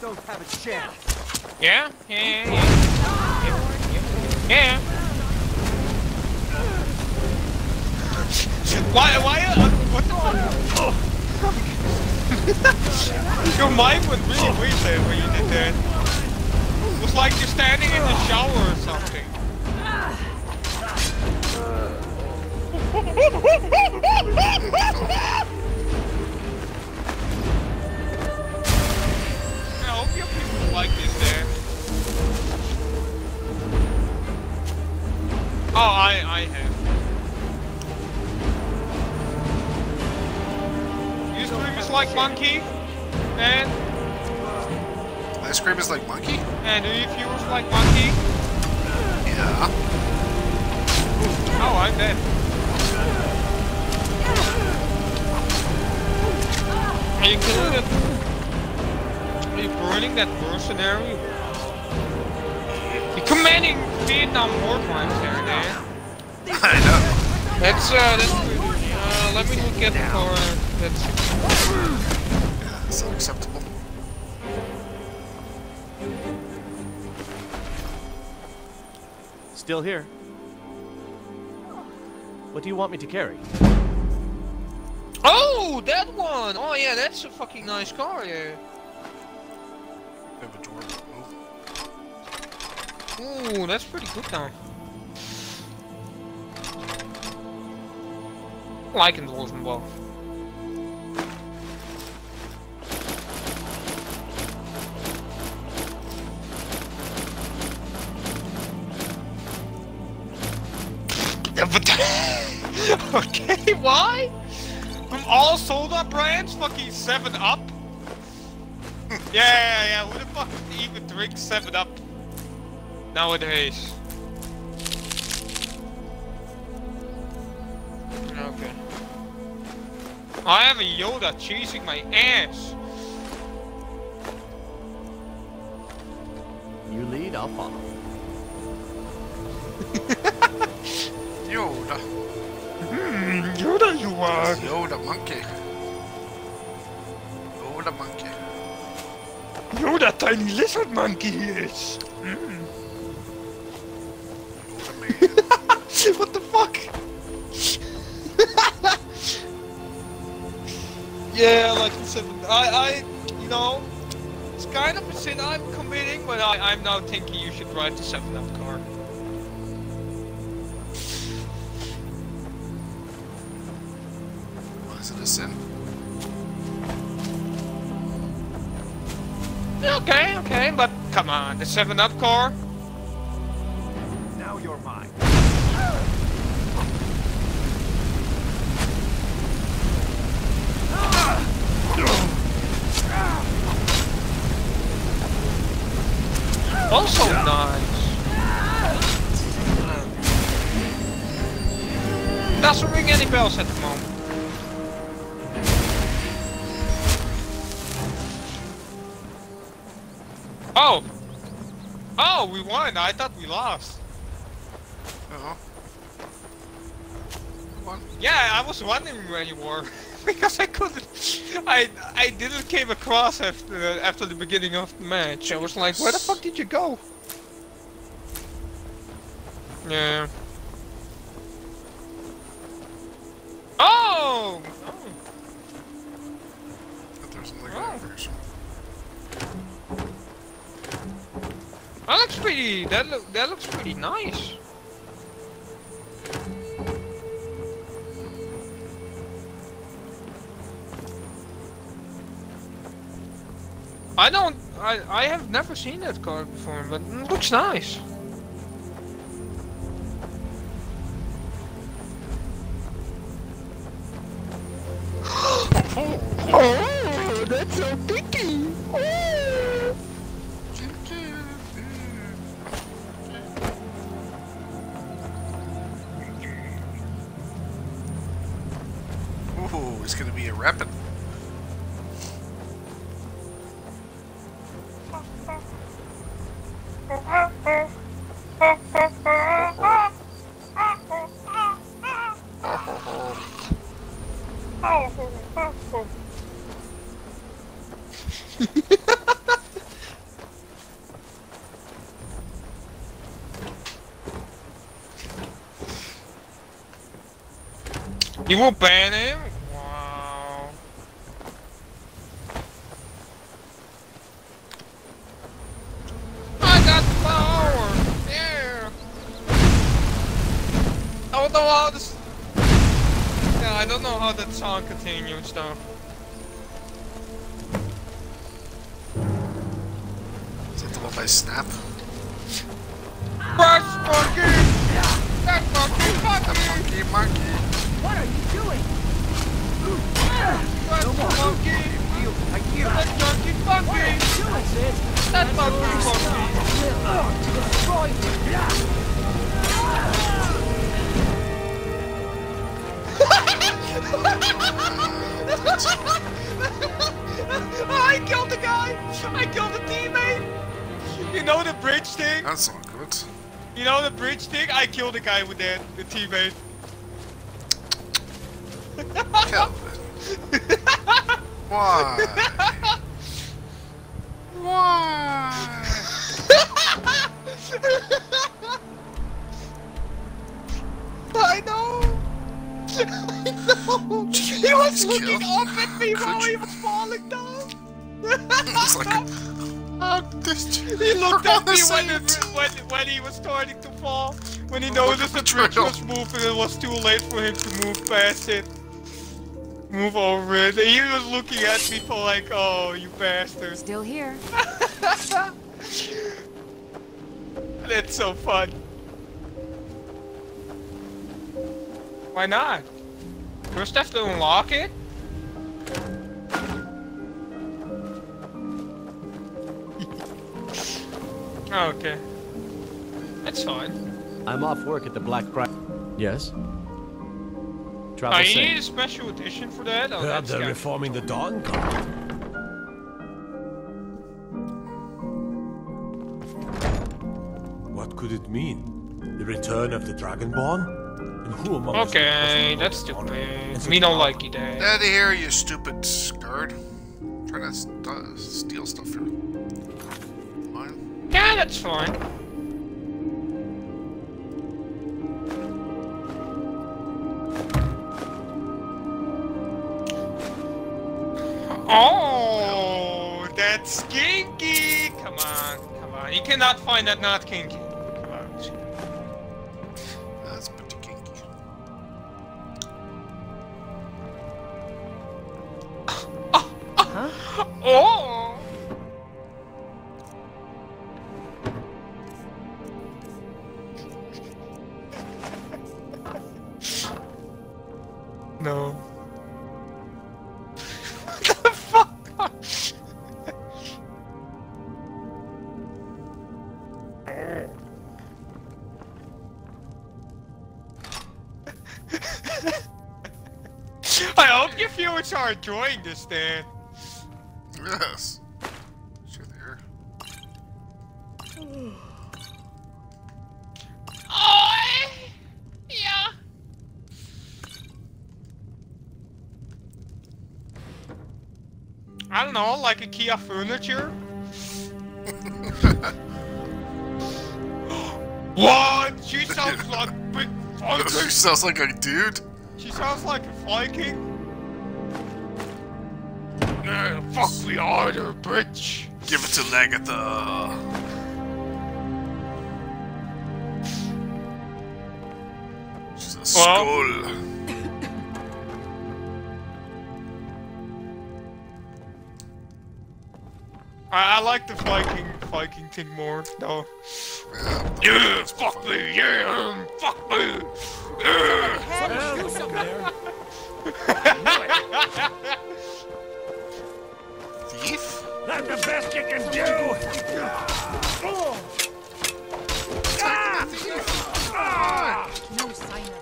Don't have a chance. Yeah, yeah, yeah. Yeah. yeah. Why, why, uh, what the fuck? Your mind was really weird there when you did that. It was like you're standing in the shower or something. Oh, I I have. You scream is like monkey, and Ice cream is like monkey? and do you viewers like monkey? Yeah. Oh, I'm dead. Are you killing that? Are you burning that mercenary? You're commanding Vietnam War crimes there, man. I know. That's uh, that's pretty. Uh, let me look at the car. That's. Yeah, that's unacceptable. Still here. What do you want me to carry? Oh, that one! Oh yeah, that's a fucking nice car, yeah. Ooh, that's pretty good now. Liking Dwarven well. Yeah, but okay, why? I'm all soda brands, fucking Seven Up. yeah, yeah, yeah. Who the fuck even drinks Seven Up nowadays? Okay. I have a Yoda chasing my ass. You lead, I'll follow. Yoda. Hmm, Yoda you are. Yoda monkey. Yoda monkey. Yoda tiny lizard monkey he is. Mm. What the fuck? yeah, like I said, I, I, you know, it's kind of a sin I'm committing, but I, I'm now thinking you should drive the 7-Up car. Why is it a sin? Okay, okay, but come on, the 7-Up car? Also nice. Doesn't ring any bells at the moment. Oh! Oh, we won! I thought we lost. Uh-huh. Yeah, I was wondering where you were because I couldn't. I I didn't came across after after the beginning of the match. I was like, where the fuck did you go? Yeah. Oh! But there's another Oh. version. That looks pretty. That look. That looks pretty nice. I don't. I I have never seen that car before, but it looks nice. oh, that's so picky. Oh. Ooh, it's gonna be a rapid. You will ban him? Continues When he noticed the bridge was moving, it was too late for him to move past it. Move over it. He was looking at me for like, oh, you bastard. Still here. That's so fun. Why not? First have to unlock it? Oh, okay. That's fine. I'm off work at the Black Pri- Yes? Travel you need a special edition for that? Oh, Heard they're kinda- reforming the Dawnguard. What could it mean? The return of the Dragonborn? And who among us Okay, doesn't that's the honor stupid. and Me don't the like you, Dad. Out of here, you stupid guard. trying to st uh, steal stuff here. Fine. Yeah, that's fine. That's kinky! Come on, come on. You cannot find that not kinky. IKEA furniture. what? She sounds like big Viking. she sounds like a dude. She sounds like a Viking. Nah, fuck me harder, bitch. Give it to Lagertha. She's a Well- skull. I, I like the Viking Viking thing more, though. Yeah, fuck me, yeah, fuck me. Yeah. Thief? That's the best you can do! No sign of him.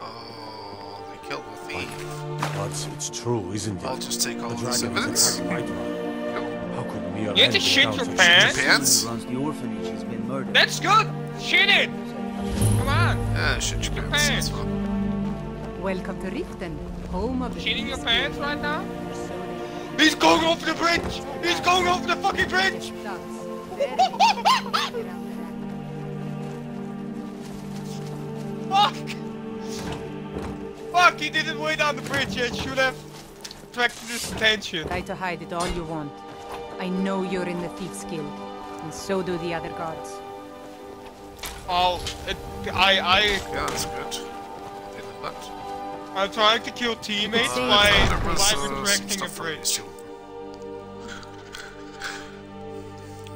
Oh, they killed the thief. Gods, it's true, isn't it? I'll just take all the evidence. You have to shit your pants? Pants? Runs the orphanage has been murdered. That's good. Shit it. Come on. Yeah, shit your pants. Pants. Welcome to Riften, home of the Shitting your pants right now? He's going over the bridge. He's going over the fucking bridge. Fuck. Fuck. He didn't wait on the bridge yet. Should have attracted his attention. Try to hide it all you want. I know you're in the Thieves Guild, and so do the other guards. Oh, it, I, I, Yeah, that's good. Did what? I'm trying to kill teammates Uh, by, there was, by uh, some a stuff for bridge. these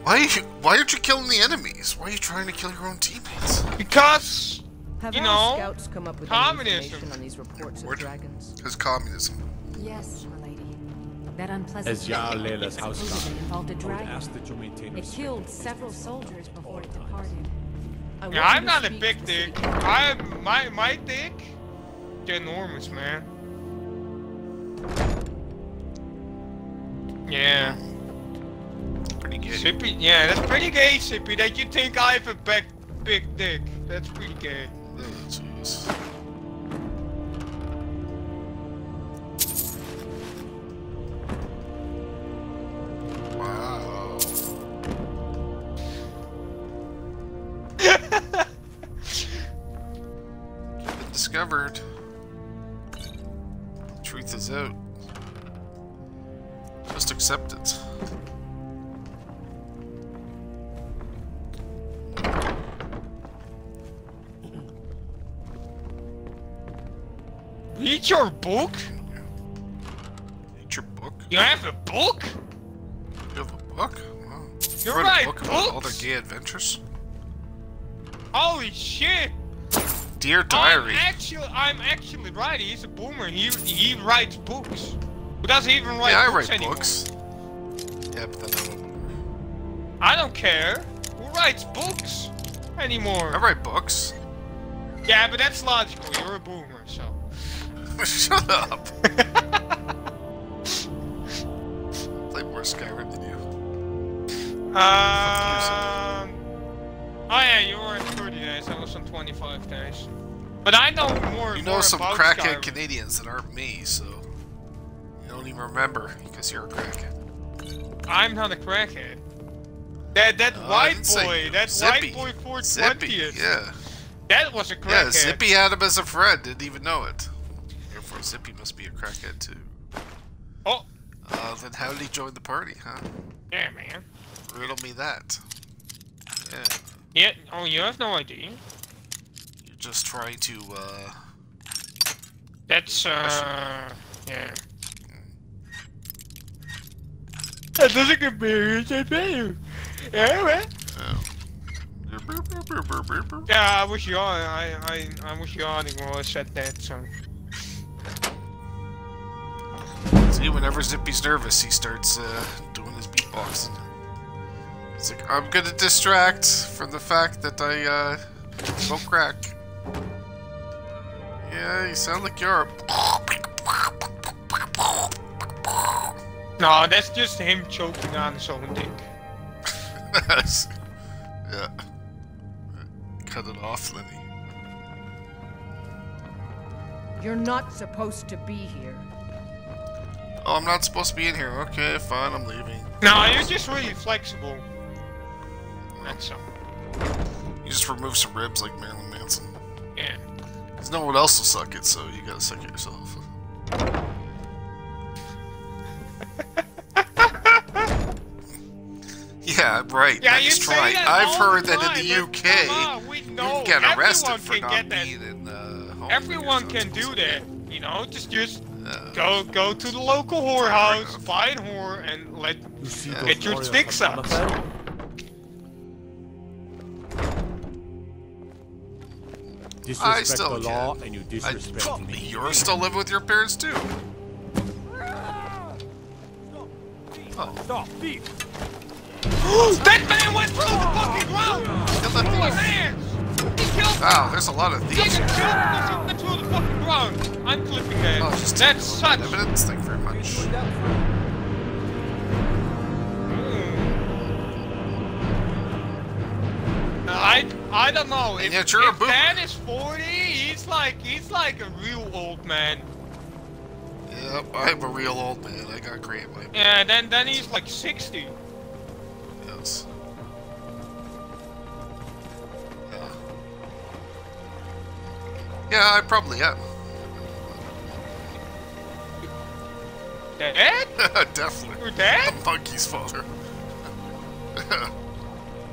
Why? Why aren't you killing the enemies? Why are you trying to kill your own teammates? Because Have you know, scouts come up with communism. on these reports of dragons? Because communism. Yes, my lady. That unpleasant As Jarl plague house supposedly involved a I would dragon. ask that you maintain It killed several soldiers before it departed. I Yeah, want I'm not a speak big dick. city I my my dick, enormous, man. Yeah. Pretty gay. Sippy, yeah, that's pretty gay, Sippy. That you think I have a big big dick. That's pretty gay. Oh, jeez. Wow. Discovered. Truth is out. Just accept it. Read your book? Read your book? You have a book? You have a book? Wow. You wrote write a book about all their gay adventures? Holy shit! Dear Diary. I'm actually, I'm actually right. He's a boomer. He he writes books. Who doesn't even write yeah, I write anymore? books. Yeah, but then I'm a I don't care. Who writes books anymore? I write books. Yeah, but that's logical. You're a boomer, so. Shut up. Play more Skyrim than you. Um. Oh yeah, you were at 30 days. I was on 25 days. But I know more. You more know some about crackhead Skyrim. Canadians that aren't me, so you don't even remember because you're a crackhead. I'm not a crackhead. That that No, I white boy, that Zippy. white boy 420th. Zippy, yeah. That was a crackhead. Yeah, Zippy had him as a friend, didn't even know it. Therefore, Zippy must be a crackhead too. Oh. Uh, then how did he join the party, huh? Yeah, man. Riddle me that. Yeah, Yeah. Oh, you have no idea. you're just trying to, uh... That's uh. Yeah. That doesn't compare it to you. Yeah, man. Yeah, I was yawning. I, I, I was yawning when I said that, so. See, whenever Zippy's nervous, he starts uh, doing his beatboxing. It's like, I'm gonna distract from the fact that I uh, smoke crack. Yeah, you sound like you're No, that's just him choking on his own dick. yeah. Cut it off, Lenny. You're not supposed to be here. Oh, I'm not supposed to be in here. Okay, fine, I'm leaving. No, you're just really flexible. That's all. You just remove some ribs like Marilyn Manson. Yeah. Because no one else will suck it, so you gotta suck it yourself. yeah, right. Yeah, nice you say try. I've heard the that in the UK, we know. you get arrested Everyone for can not get that. being in uh, home. Everyone can do that. You know, just just go go to the local whorehouse, find whore, and let get your dick sucked. I still the law can. and you I, disrespect me. you're still living with your parents too. Oh. Stop, thief! that man went through the fucking ground! Kill the Four thief. He killed Wow, there's a lot of thieves. killed him went through the fucking ground! I'm clipping that. Oh, just That's such... evidence. Thank you very much. Hmm. I I don't know. If, yet you're a if boomer. Dan is 40, he's like he's like a real old man. Yep, I'm a real old man. I got gray in my Yeah, then then he's like 60. Yes. Yeah. Yeah, I probably am. Dad? Definitely. Your dad? The monkey's father.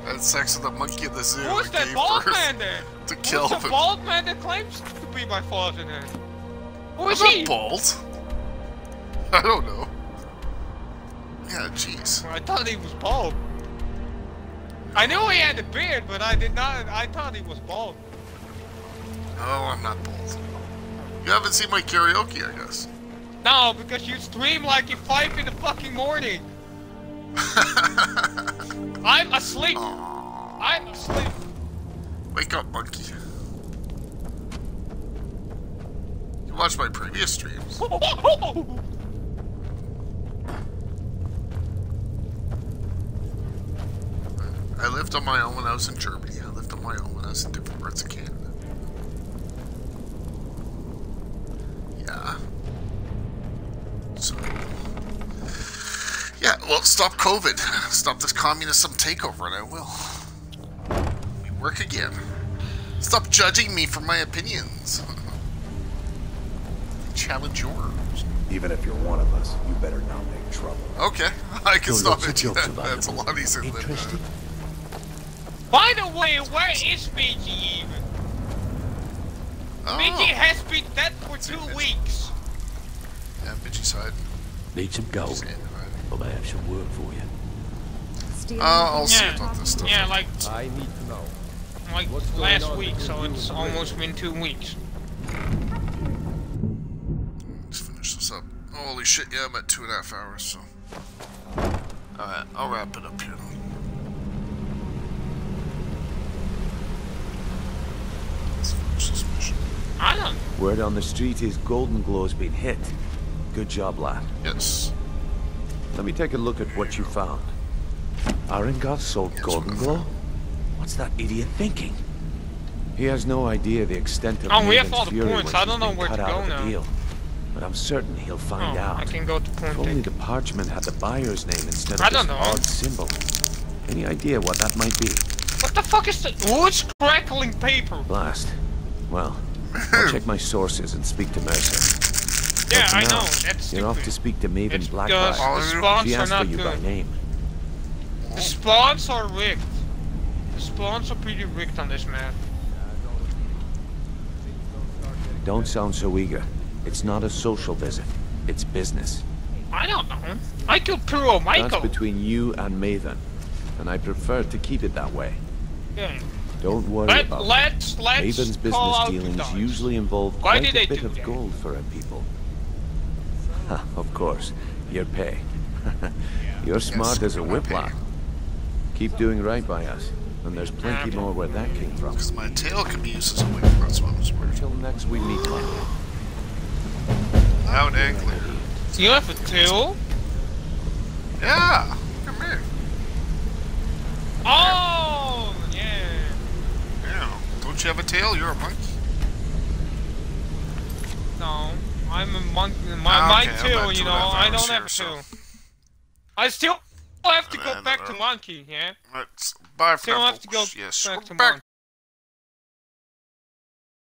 Had sex with a monkey in the zoo. Who's that bald man then? To Who's kill the him. bald man that claims to be my father then? Who I'm is not he? bald. I don't know. Yeah, jeez. I thought he was bald. I knew he had a beard, but I did not. I thought he was bald. No, I'm not bald. You haven't seen my karaoke, I guess. No, because you stream like at 5 in the fucking morning. I'm asleep. I'm asleep. Wake up, monkey. You watch my previous streams. I lived on my own when I was in Germany. I lived on my own when I was in different parts of Canada. Yeah. So. Yeah, well, stop COVID. Stop this communism takeover, and I will. We work again. Stop judging me for my opinions. Challenge yours. Even if you're one of us, you better not make trouble. Okay, I can stop it. and jokes about That's a lot easier than. Uh, By the way, where is BG even? Oh. BG has been dead for two weeks. yeah, bitchy side. Need some gold. Or I have some work for you. Uh, I'll see Yeah. about this stuff. Yeah, like I need to know. like What's last week, so it's almost been two weeks. Let's finish this up. Holy shit, yeah, I'm at two and a half hours, so. Alright, I'll wrap it up here. Let's finish this mission. I don't. Word on the street is Goldenglow's been hit. Good job, lad. Yes. Let me take a look at what you found. Aringoth sold Goldenglow? What's that idiot thinking? He has no idea the extent of Oh, we have Maven's all the fury points. when I don't know been where cut to out go of the now. deal. But I'm certain he'll find Oh, out. I can go to If point only A. the parchment had the buyer's name instead I of I don't know. odd symbol. Any idea what that might be? What the fuck is the who's crackling paper? Blast. Well, I'll check my sources and speak to Mercer. Yeah, I now, know. That's You're off to speak to Maven It's Black-Briar. because the spawns She are asked for not you by name. The spawns are rigged. The spawns are pretty rigged on this map. Don't sound so eager. It's not a social visit. It's business. I don't know. I killed Puro That's Michael. between you and Maven. And I prefer to keep it that way. Yeah. Don't worry Let, about let's it. let's Maven's business dealings usually involve Why quite did a they bit of that? gold for a people. Ha, ah, of course, your pay. You're smart as a whiplash. Keep doing right by us, and there's plenty more where that came from. Because my tail can be used as a whip, that's what I was worried. Until next we meet, man. Loud and clear. You have a tail? Yeah! Come here. Oh, yeah. Yeah. Don't you have a tail? You're a monkey. No, I'm a monkey. My, Ah, my okay, I'm you know, and a half I don't have so- tail. I still have to go back to monkey, yeah? Let's bye for Still have to go. Yes, back to back